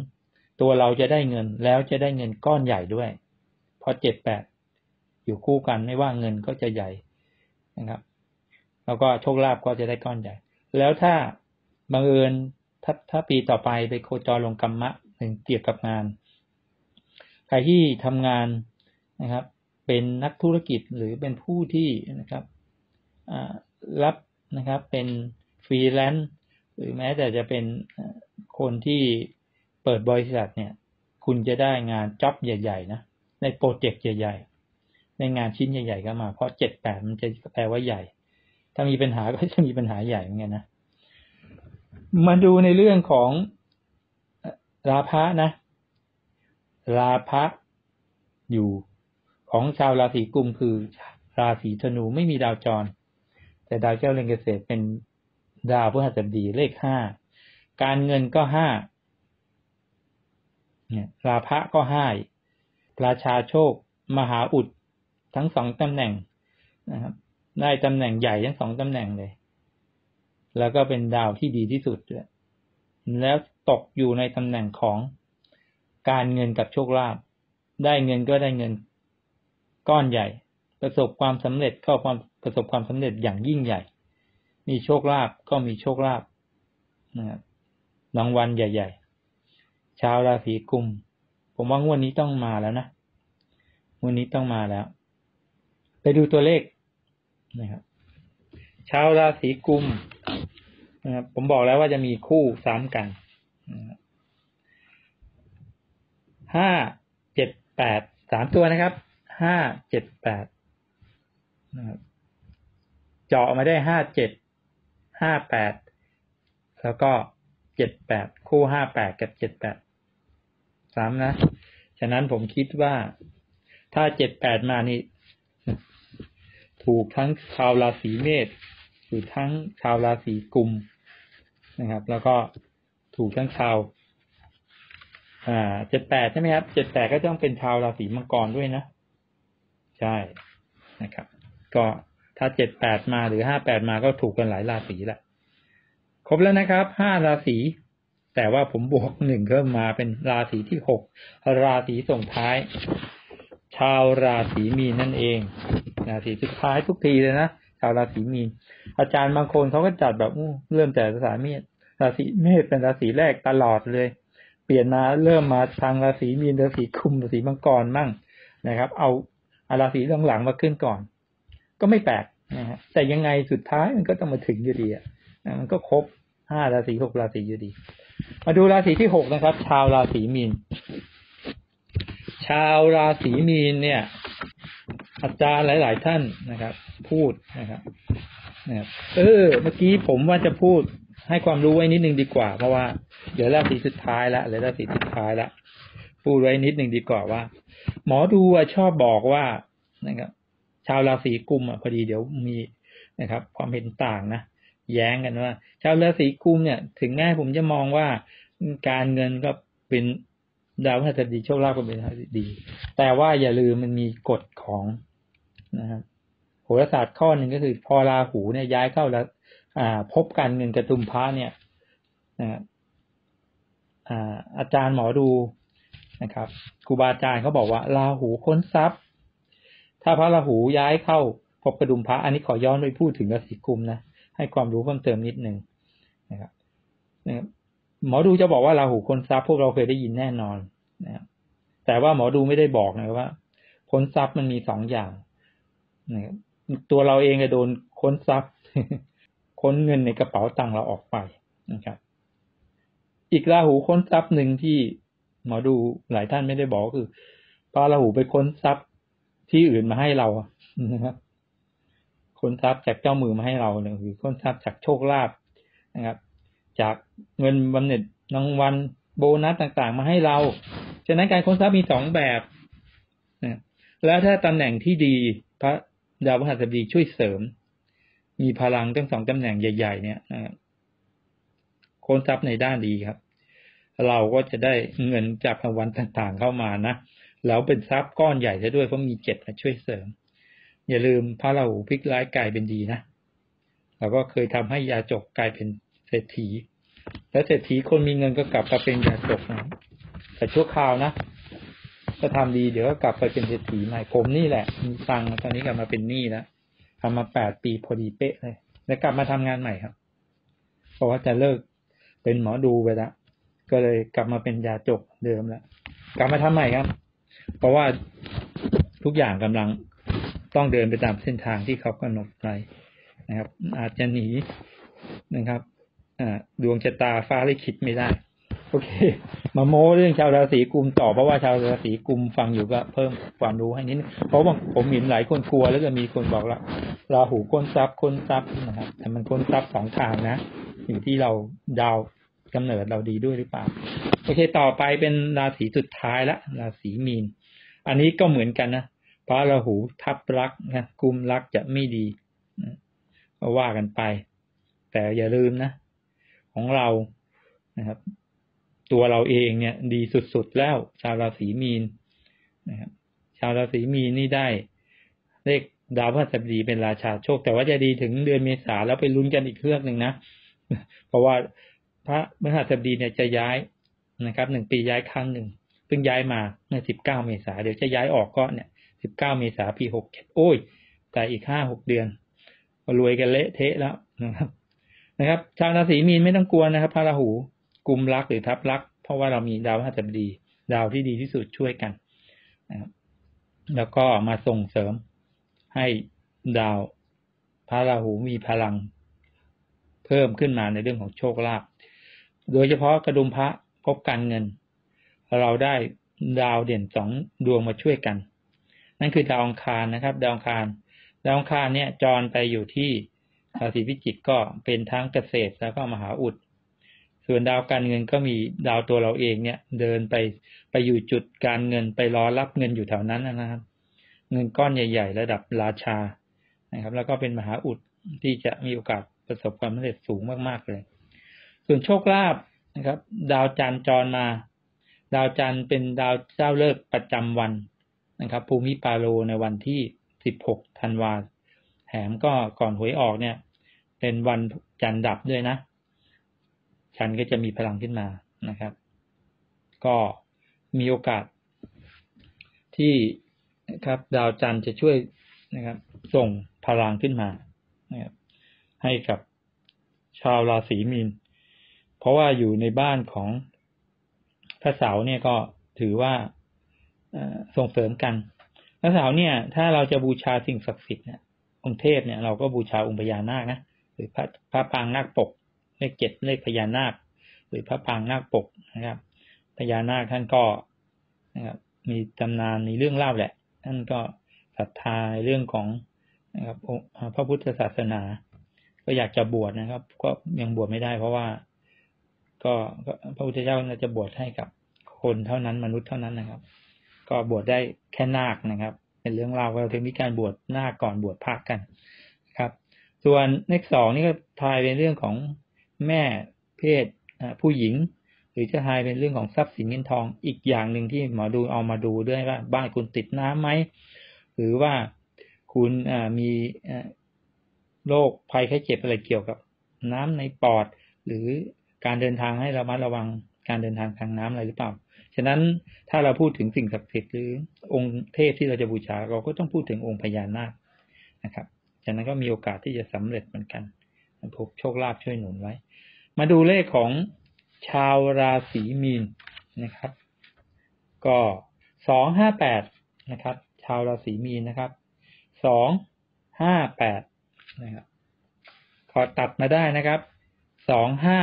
A: ตัวเราจะได้เงินแล้วจะได้เงินก้อนใหญ่ด้วยพอเจ็ดแปดอยู่คู่กันไม่ว่าเงินก็จะใหญ่นะครับ แล้วก็โชคลาภก็จะได้ก้อนใหญ่ แล้วถ้าบังเอิญถ้าถ้าปีต่อไปไปโคจรลงกรรมะหนึ่งเกี่ยวกับงาน ใครที่ทำงานนะครับ เป็นนักธุรกิจหรือเป็นผู้ที่นะครับรับนะครับเป็นฟรีแลนซ์หรือแม้แต่จะเป็นคนที่เปิดบริษัทเนี่ย คุณจะได้งาน job ใหญ่ๆนะใน project ใหญ่ ๆ ในงานชิ้นใหญ่ ๆ ก็มา เพราะเจ็ดแปดมันจะแปลว่าใหญ่ ถ้ามีปัญหาก็จะมีปัญหาใหญ่เหมือนกันนะ มาดูในเรื่องของราพะนะ ราพะอยู่ของชาวราศีกุมคือราศีธนูไม่มีดาวจร แต่ดาวเจ้าเรือนเกษตรเป็นดาวพฤหัสบดีเลขห้าการเงินก็ห้าเนี่ยราพะก็ห้าราชาโชค มหาอุด ทั้งสองตำแหน่งนะครับ ได้ตำแหน่งใหญ่ทั้งสองตำแหน่งเลย แล้วก็เป็นดาวที่ดีที่สุดด้วยแล้วตกอยู่ในตำแหน่งของการเงินกับโชคลาภได้เงินก็ได้เงินก้อนใหญ่ ประสบความสำเร็จก็ความประสบความสำเร็จอย่างยิ่งใหญ่ มีโชคลาภก็มีโชคลาภนะครับรางวัลใหญ่ ๆ ชาวราศีกุม ผมว่างวดนี้ต้องมาแล้วนะงวดนี้ต้องมาแล้ว ไปดูตัวเลข นะครับชาวราศีกุมนะครับผมบอกแล้วว่าจะมีคู่ซ้ำกันห้าเจ็ดแปดสามตัวนะครับห้าเจ็ดแปดนะครับเจาะมาได้ห้าเจ็ดห้าแปดแล้วก็เจ็ดแปดคู่ห้าแปดกับเจ็ดแปดสามนะ ฉะนั้นผมคิดว่าถ้าเจ็ดแปดมานี่ ถูกทั้งชาวราศีเมษหรือทั้งชาวราศีกุมนะครับ แล้วก็ถูกทั้งชาวอ่าเจ็ดแปดใช่ไหมครับเจ็ดแปดก็ต้องเป็นชาวราศีมังกรด้วยนะใช่นะครับ ก็ถ้าเจ็ดแปดมาหรือห้าแปดมาก็ถูกกันหลายราศีแหละครบแล้วนะครับห้าราศีแต่ว่าผมบวกหนึ่งเพิ่มมาเป็นราศีที่หกราศีส่งท้าย ชาวราศีมีนนั่นเอง ราศีสุดท้ายทุกทีเลยนะชาวราศีมีน อาจารย์บางคนเขาก็จัดแบบเริ่มแต่ราศีเมษราศีเมษเป็นราศีแรกตลอดเลย เปลี่ยนมาเริ่มมาทางราศีมีนราศีคุมราศีมังกรมั่งนะครับ เอาอาราศีหลังๆมาขึ้นก่อน ก็ไม่แปลกนะฮะแต่ยังไงสุดท้ายมันก็ต้องมาถึงอยู่ดีอะมันก็ครบห้าราศีหกราศีอยู่ดี มาดูราศีที่หกนะครับ ชาวราศีมีน ชาวราศีมีนเนี่ย อาจารย์หลาย ๆ ท่านนะครับ พูดนะครับนะครับเออ เมื่อกี้ผมว่าจะพูดให้ความรู้ไว้นิดนึงดีกว่า เพราะว่าเดี๋ยวราศีสุดท้ายละเหลือราศีสุดท้ายละพูดไว้นิดนึงดีกว่าว่า หมอดูชอบบอกว่านะครับ ชาวราศีกุมอะพอดีเดี๋ยวมีนะครับ ความเห็นต่างนะแย้งกันว่า ชาวราศีกุมเนี่ย ถึงแม้ผมจะมองว่าการเงินก็เป็น ดาวพฤหัสดีโชคลาภก็เป็นดาวดี แต่ว่าอย่าลืมมันมีกฎของนะครับโหราศาสตร์ข้อหนึ่งก็คือ พอราหูเนี่ยย้ายเข้าแล้ว อ่า พบการเงินกระตุมพระเนี่ยนะอาจารย์หมอดูนะครับครูบาอาจารย์เขาบอกว่าราหูค้นทรัพย์ ถ้าพระราหูย้ายเข้าพบกระดุมพระ อันนี้ขอย้อนไปพูดถึงราศีกุมนะให้ความรู้เพิ่มเติมนิดหนึ่งนะครับ หมอดูจะบอกว่าราหูคนทรัพย์พวกเราเคยได้ยินแน่นอนนะครับแต่ว่าหมอดูไม่ได้บอกนะว่าคนทรัพย์มันมีสองอย่างนะครับตัวเราเองจะโดนค้นทรัพย์ ค้นเงินในกระเป๋าตังค์เราออกไปนะครับ อีกราหูค้นทรัพย์หนึ่งที่หมอดูหลายท่านไม่ได้บอกคือพระราหูไปค้นทรัพย์ที่อื่นมาให้เรานะครับค้นทรัพย์จากเจ้ามือมาให้เราเนี่ยคือค้นทรัพย์จากโชคลาภนะครับ จากเงินบำเหน็จรางวัลโบนัสต่างๆ มาให้เรา ฉะนั้นการค้นทรัพย์มีสองแบบนะแล้วถ้าตำแหน่งที่ดีพระดาวพฤหัสบดีช่วยเสริม มีพลังทั้งสองตำแหน่งใหญ่ ๆ เนี่ยนะครับค้นทรัพย์ในด้านดีครับ เราก็จะได้เงินจากรางวัลต่างๆเข้ามานะแล้วเป็นทรัพย์ก้อนใหญ่ซะด้วยเพราะมีเจ็ดมาช่วยเสริม อย่าลืมพระราหูพลิกร้ายกลายเป็นดีนะเราก็เคยทำให้ยาจกกลายเป็น เศรษฐี แล้วเศรษฐีคนมีเงินก็กลับมาเป็นยาจกนะแต่ชั่วคราวนะถ้าทำดีเดี๋ยวก็กลับไปเป็นเศรษฐีใหม่ผมนี่แหละมีตังตอนนี้กลับมาเป็นหนี้แล้วทำมาแปดปีพอดีเป๊ะเลย แล้วกลับมาทำงานใหม่ครับ เพราะว่าจะเลิกเป็นหมอดูไปแล้วก็เลยกลับมาเป็นยาจกเดิมแล้วกลับมาทำใหม่ครับ เพราะว่าทุกอย่างกำลังต้องเดินไปตามเส้นทางที่เขากำหนดไว้นะครับ อาจจะหนีนะครับ ดวงชะตาฟ้าลิขิตไม่ได้ โอเค มาโม้เรื่องชาวราศีกุมต่อเพราะว่าชาวราศีกุมฟังอยู่ก็เพิ่มความรู้ให้นิดเพราะว่าผมเห็นหลายคนกลัวแล้วก็มีคนบอกละราหูค้นทรัพย์ค้นทรัพย์นะครับแต่มันค้นทรัพย์สองทางนะอยู่ที่เราดาวกำเนิดเราดีด้วยหรือเปล่า โอเค ต่อไปเป็นราศีสุดท้ายละราศีมีน อันนี้ก็เหมือนกันนะเพราะราหูทับรักนะกุมรักจะไม่ดีก็ว่ากันไป แต่อย่าลืมนะ ของเรานะครับ ตัวเราเองเนี่ย ดีสุดๆแล้ว ชาวราศีมีนนะครับ ชาวราศีมีนนี่ได้ เลขดาวพฤหัสบดีเป็นราชาโชค แต่ว่าจะดีถึงเดือนเมษาแล้วไปลุ้นกันอีกเครื่องหนึ่งนะเพราะว่าพระพฤหัสบดีเนี่ยจะย้ายนะครับหนึ่งปีย้ายครั้งหนึ่งเพิ่งย้ายมาในสิบเก้าเมษาเดี๋ยวจะย้ายออกก็เนี่ยสิบเก้าเมษาปีหกเจ็ดโอ้ยแต่อีกห้าหกเดือนรวยกันเละเทะแล้วนะครับ นะครับ ชาวราศีมีนไม่ต้องกลัวนะครับพระราหูกุมรักหรือทับรัก เพราะว่าเรามีดาวพฤหัสบดี ดาวที่ดีที่สุดช่วยกันนะครับแล้วก็มาส่งเสริมให้ดาวพระราหูมีพลังเพิ่มขึ้นมาในเรื่องของโชคลาภ โดยเฉพาะกระดุมพระพบการเงิน เราได้ดาวเด่นสองดวงมาช่วยกัน นั่นคือดาวองคารนะครับ ดาวองคาร ดาวองคารเนี่ยจรไปอยู่ที่ ราศีพิจิกก็เป็นทั้งเกษตรแล้วก็มหาอุด ส่วนดาวการเงินก็มีดาวตัวเราเองเนี่ย เดินไปไปอยู่จุดการเงินไปรอรับเงินอยู่แถวนั้นนะครับ เงินก้อนใหญ่ ๆ ระดับราชานะครับ แล้วก็เป็นมหาอุดที่จะมีโอกาสประสบความสำเร็จสูงมากๆเลย ส่วนโชคลาภนะครับ ดาวจันทร์จรมา ดาวจันทร์เป็นดาวเจ้าเลิกประจำวันนะครับ ภูมิปาโลในวันที่สิบหกธันวา แถมก็ก่อนหวยออกเนี่ย เป็นวันจันทร์ดับด้วยนะ ฉันก็จะมีพลังขึ้นมานะครับ ก็มีโอกาส ที่ครับ ดาวจันทร์จะช่วยนะครับ ส่งพลังขึ้นมานะครับให้กับชาวราศีมีน เพราะว่าอยู่ในบ้านของพระเสาเนี่ยก็ถือว่าส่งเสริมกันพระเสาเนี่ย ถ้าเราจะบูชาสิ่งศักดิ์สิทธิ์เนี่ย องค์เทพเนี่ยเราก็บูชาองค์พญานาคนะหรือพระพระปางนาคปกเลขเจ็ดเลขพญานาค หรือพระปางนาคปกนะครับพญานาคท่านก็นะครับมีตำนานมีเรื่องเล่าแหละ ท่านก็ศรัทธาเรื่องของนะครับพระพุทธศาสนา ก็อยากจะบวชนะครับ ก็ยังบวชไม่ได้ เพราะว่าก็พระพุทธเจ้าจะบวชให้กับคนเท่านั้นมนุษย์เท่านั้นนะครับ ก็บวชได้แค่นาคนะครับ เป็นเรื่องราวเราถึงมีการบวชหน้าก่อนบวชพระกันครับ ส่วนเลขสองนี่ก็ทายเป็นเรื่องของแม่เพศผู้หญิง หรือจะทายเป็นเรื่องของทรัพย์สินเงินทองอีกอย่างหนึ่งที่หมอดูเอามาดูด้วยว่า บ้านคุณติดน้ํำไหมหรือว่าคุณมีโรคภัยไข้เจ็บอะไรเกี่ยวกับน้ำในปอด หรือการเดินทางให้ระมัดระวัง การเดินทางทางน้ำอะไรหรือเปล่า ฉะนั้นถ้าเราพูดถึงสิ่งศักดิ์สิทธิ์หรือองค์เทพที่เราจะบูชา เราก็ต้องพูดถึงองค์พญานาคนะครับ ฉะนั้นก็มีโอกาสที่จะสำเร็จเหมือนกันพบโชคลาภช่วยหนุนไว้ มาดูเลขของชาวราศีมีนนะครับ ก็สองห้าแปดนะครับ ชาวราศีมีนนะครับสองห้าแปดนะครับ ขอตัดมาได้นะครับสองห้า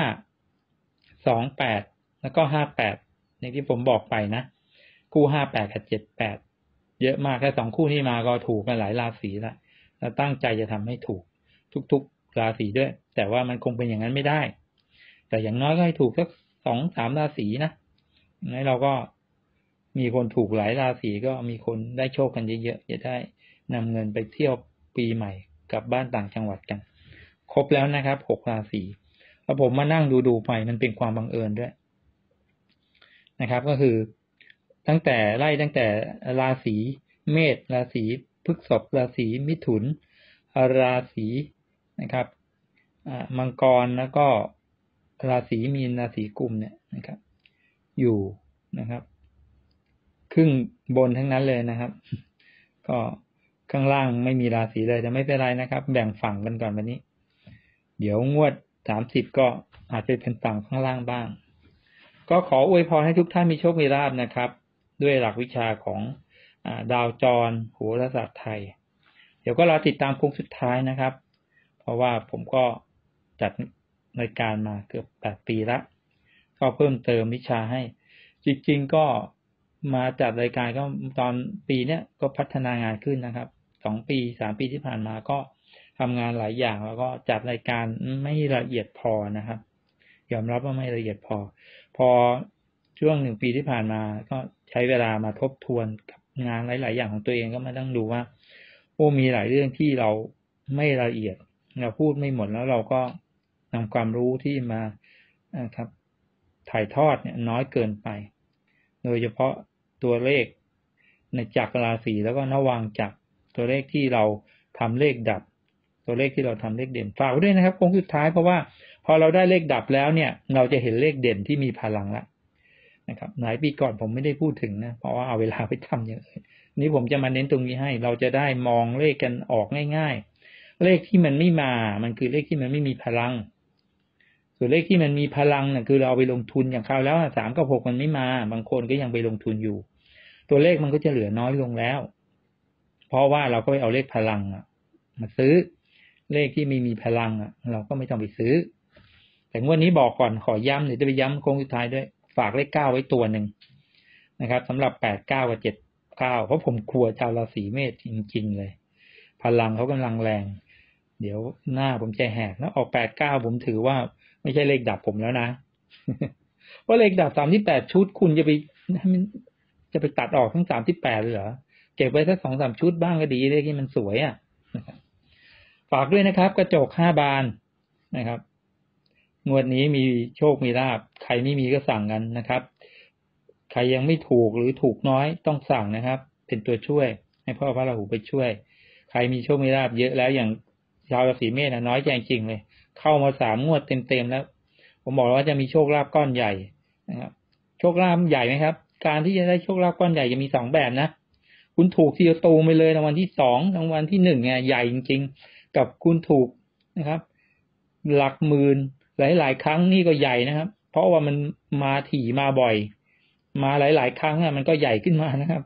A: สองแปด แล้วก็ห้าแปดอย่างที่ผมบอกไปนะ คู่ห้าแปดกับเจ็ดแปดเยอะมากแค่สองคู่นี้มาก็ถูกกันหลายราศีละเราตั้งใจจะทำให้ถูกทุกๆราศีด้วย แต่ว่ามันคงเป็นอย่างนั้นไม่ได้ แต่อย่างน้อยก็ให้ถูกสักสองสามราศีนะงั้นเราก็มีคนถูกหลายราศีก็มีคนได้โชคกันเยอะๆจะได้นำเงินไปเที่ยวปีใหม่กลับบ้านต่างจังหวัดกัน ครบแล้วนะครับหกราศีแล้วผมมานั่งดูดูไปมันเป็นความบังเอิญด้วย นะครับ ก็คือตั้งแต่ไล่ตั้งแต่ราศีเมษราศีพฤษภราศีมิถุน ราศีนะครับมังกรแล้วก็ราศีมีนราศีกุมเนี่ยนะครับ อยู่นะครับ ครึ่งบนทั้งนั้นเลยนะครับ ก็ข้างล่างไม่มีราศีเลยแต่ไม่เป็นไรนะครับ แบ่งฝั่งกันก่อนวันนี้ เดี๋ยวงวดสามสิบก็อาจจะเป็นฝั่งข้างล่างบ้าง ก็ขออวยพรให้ทุกท่านมีโชค มีลาบนะครับ ด้วยหลักวิชาของอดาวจรโหราศาสตร์ไทย เดี๋ยวก็รอติดตามโค้งสุดท้ายนะครับ เพราะว่าผมก็จัดรายการมาเกือบแปดปีล้วก็เพิ่มเติมวิชาให้ จริงๆก็มาจัดรายการก็ตอนปีเนี้ยก็พัฒนางานขึ้นนะครับสองปีสามปีที่ผ่านมาก็ทำงานหลายอย่างแล้วก็จัดรายการไม่ละเอียดพอนะครับ ยอมรับว่าไม่ละเอียดพอ พอช่วงหนึ่งปีที่ผ่านมาก็ใช้เวลามาทบทวนกับงานหลาย ๆ อย่างของตัวเองก็มาต้องดูว่า โอ้มีหลายเรื่องที่เราไม่ละเอียด เราพูดไม่หมดแล้วเราก็นำความรู้ที่มาครับถ่ายทอดเนี่ยน้อยเกินไป โดยเฉพาะตัวเลขในจักรราศีแล้วก็นวังจักรตัวเลขที่เราทำเลขดับ ตัวเลขที่เราทำเลขเด่นฝากไว้ด้วยนะครับโค้งสุดท้ายเพราะว่า พอเราได้เลขดับแล้วเนี่ย เราจะเห็นเลขเด่นที่มีพลังละนะครับหลายปีก่อนผมไม่ได้พูดถึงนะ เพราะว่าเอาเวลาไปทำอย่างอื่นนี้ผมจะมาเน้นตรงนี้ให้ เราจะได้มองเลขกันออกง่าย ๆ เลขที่มันไม่มา มันคือเลขที่มันไม่มีพลัง ส่วนเลขที่มันมีพลังนะ่ะคือเราเอาไปลงทุนอย่างคราวแล้วสามกับหกมันไม่มา บางคนก็ยังไปลงทุนอยู่ ตัวเลขมันก็จะเหลือน้อยลงแล้ว เพราะว่าเราก็ไปเอาเลขพลังอะมาซื้อ เลขที่ไม่มีพลังอะเราก็ไม่ต้องไปซื้อ แต่งวดนี้บอกก่อนขอย้ำเดี๋ยวจะไปย้ำโค้งสุดท้ายด้วย ฝากเลขเก้าไว้ตัวหนึ่งนะครับสำหรับแปดเก้ากับเจ็ดเก้าเพราะผมกลัวชาวราศีเมษจริง ๆ เลย พลังเขากำลังแรง เดี๋ยวหน้าผมจะแหกแล้วออกแปดเก้าผมถือว่าไม่ใช่เลขดับผมแล้วนะว่าเลขดับสามที่แปดชุดคุณจะไปจะไปตัดออกทั้งสามที่แปดเลยเหรอเก็บไว้สักสองสามชุดบ้างก็ดีเลขที่มันสวยอะฝากด้วยนะครับ กระจกห้าบานนะครับ งวดนี้มีโชคมีลาบใครไม่มีก็สั่งกันนะครับ ใครยังไม่ถูกหรือถูกน้อยต้องสั่งนะครับ เป็นตัวช่วย ให้พ่อพระราหูไปช่วย ใครมีโชคมีลาบเยอะแล้วอย่างชาวราศีเมษนะน้อยใจจริงเลย เข้ามาสามงวดเต็มๆแล้ว ผมบอกว่าจะมีโชคลาภก้อนใหญ่นะครับ โชคลาภใหญ่ไหมครับ การที่จะได้โชคลาภก้อนใหญ่จะมีสองแบบนะคุณถูกทีละตูไปเลยรางวัลที่สองรางวัลที่หนึ่งเนี่ยใหญ่จริง ๆ กับคุณถูกนะครับ หลักหมื่น หลาย ๆ ครั้งนี่ก็ใหญ่นะครับ เพราะว่ามันมาถี่มาบ่อย มาหลาย ๆ ครั้งอะมันก็ใหญ่ขึ้นมานะครับ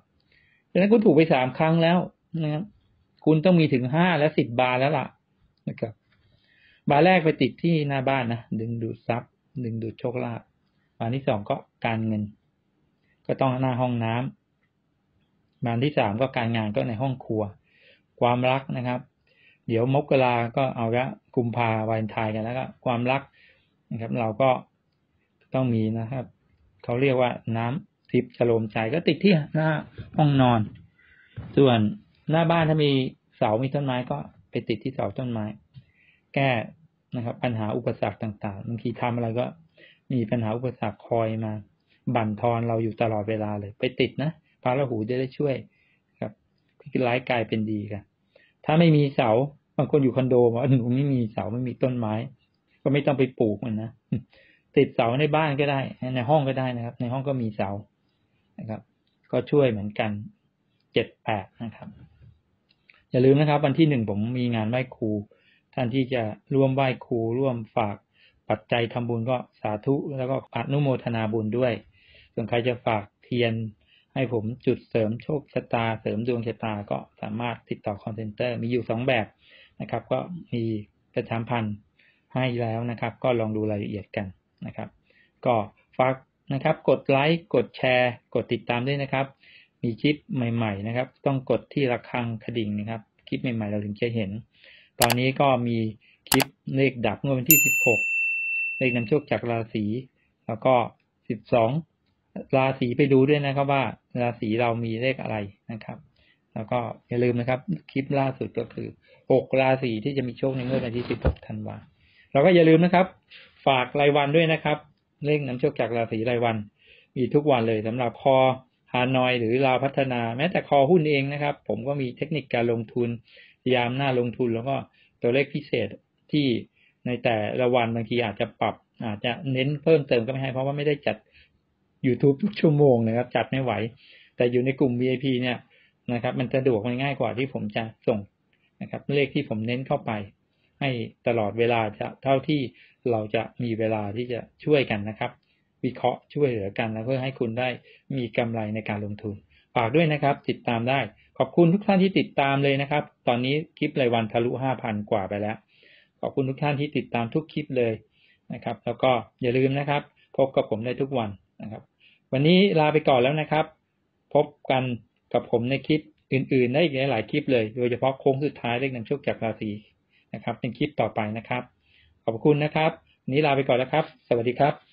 A: ดังนั้นคุณถูกไปสามครั้งแล้วนะครับคุณต้องมีถึงห้าและสิบบาทแล้วล่ะนะครับ บาทแรกไปติดที่หน้าบ้านนะดึงดูดทรัพย์ ดึงดูดโชคลาภบาทที่สองก็การเงิน ก็ต้องหน้าห้องน้ำบานที่สามก็การงานก็ในห้องครัว ความรักนะครับ เดี๋ยวมกราก็เอาละกุมภาวันทายกันแล้วก็ความรัก นะครับ เราก็ต้องมีนะครับเขาเรียกว่าน้ำทิพย์ฉโลมใจก็ติดที่หน้าห้องนอน ส่วนหน้าบ้านถ้ามีเสามีต้นไม้ก็ไปติดที่เสาต้นไม้ แก้นะครับ ปัญหาอุปสรรคต่างๆบางทีทำอะไรก็มีปัญหาอุปสรรคคอยมา บั่นทอนเราอยู่ตลอดเวลาเลย ไปติดนะพระราหูจะได้ช่วยครับพิกร้ายกลายเป็นดีกันถ้าไม่มีเสาบางคนอยู่คอนโดบอกว่าหนูไม่มีเสาไม่มีต้นไม้ ก็ไม่ต้องไปปลูกมันนะติดเสาในบ้านก็ได้ ในห้องก็ได้นะครับ ในห้องก็มีเสานะครับ ก็ช่วยเหมือนกันเจ็ดแปดนะครับ อย่าลืมนะครับ วันที่หนึ่งผมมีงานไหว้ครู ท่านที่จะร่วมไหว้ครูร่วมฝากปัจจัยทำบุญก็สาธุแล้วก็อนุโมทนาบุญด้วย ส่วนใครจะฝากเทียนให้ผมจุดเสริมโชคชะตา เสริมดวงชะตาก็สามารถติดต่อ call center มีอยู่สองแบบนะครับ ก็มีประชาสัมพันธ์ ให้แล้วนะครับ ก็ลองดูรายละเอียดกันนะครับ ก็ฝากนะครับ กดไลค์กดแชร์ กดติดตามด้วยนะครับ มีคลิปใหม่ๆนะครับ ต้องกดที่ระฆังกระดิ่งนะครับ คลิปใหม่ๆ เราถึงจะเห็น ตอนนี้ก็มีคลิปเลขดับเมื่อวันที่สิบหกเลขนำโชคจากราศีแล้วก็สิบสองราศีไปดูด้วยนะครับว่าราศีเรามีเลขอะไรนะครับ แล้วก็อย่าลืมนะครับ คลิปล่าสุดก็คือหกราศีที่จะมีโชคในเมื่อวันที่สิบหกธันวา เราก็อย่าลืมนะครับ ฝากรายวันด้วยนะครับเลขนำโชคจากราศีรายวัน มีทุกวันเลยสำหรับคอฮานอยหรือลาวพัฒนาแม้แต่คอหุ้นเองนะครับ ผมก็มีเทคนิคการลงทุนยามหน้าลงทุนแล้วก็ตัวเลขพิเศษที่ในแต่ละวันบางทีอาจจะปรับ อาจจะเน้นเพิ่มเติมก็ไม่ให้เพราะว่าไม่ได้จัด YouTube ทุกชั่วโมงนะครับ จัดไม่ไหว แต่อยู่ในกลุ่ม VIP เนี่ยนะครับ มันสะดวกมันง่ายกว่าที่ผมจะส่งนะครับ เลขที่ผมเน้นเข้าไป ให้ตลอดเวลาจะเท่าที่เราจะมีเวลาที่จะช่วยกันนะครับ วิเคราะห์ช่วยเหลือกันแล้วเพื่อให้คุณได้มีกำไรในการลงทุน ฝากด้วยนะครับ ติดตามได้ ขอบคุณทุกท่านที่ติดตามเลยนะครับ ตอนนี้คลิปรายวันทะลุห้าพันกว่าไปแล้ว ขอบคุณทุกท่านที่ติดตามทุกคลิปเลยนะครับ แล้วก็อย่าลืมนะครับ พบกับผมได้ทุกวันนะครับ วันนี้ลาไปก่อนแล้วนะครับ พบกันกับผมในคลิปอื่นๆได้อีกหลายคลิปเลย โดยเฉพาะโค้งสุดท้ายเลขนำโชคจากราศี นะครับเป็นคลิปต่อไปนะครับ ขอบคุณนะครับ นี้ลาไปก่อนแล้วครับ สวัสดีครับ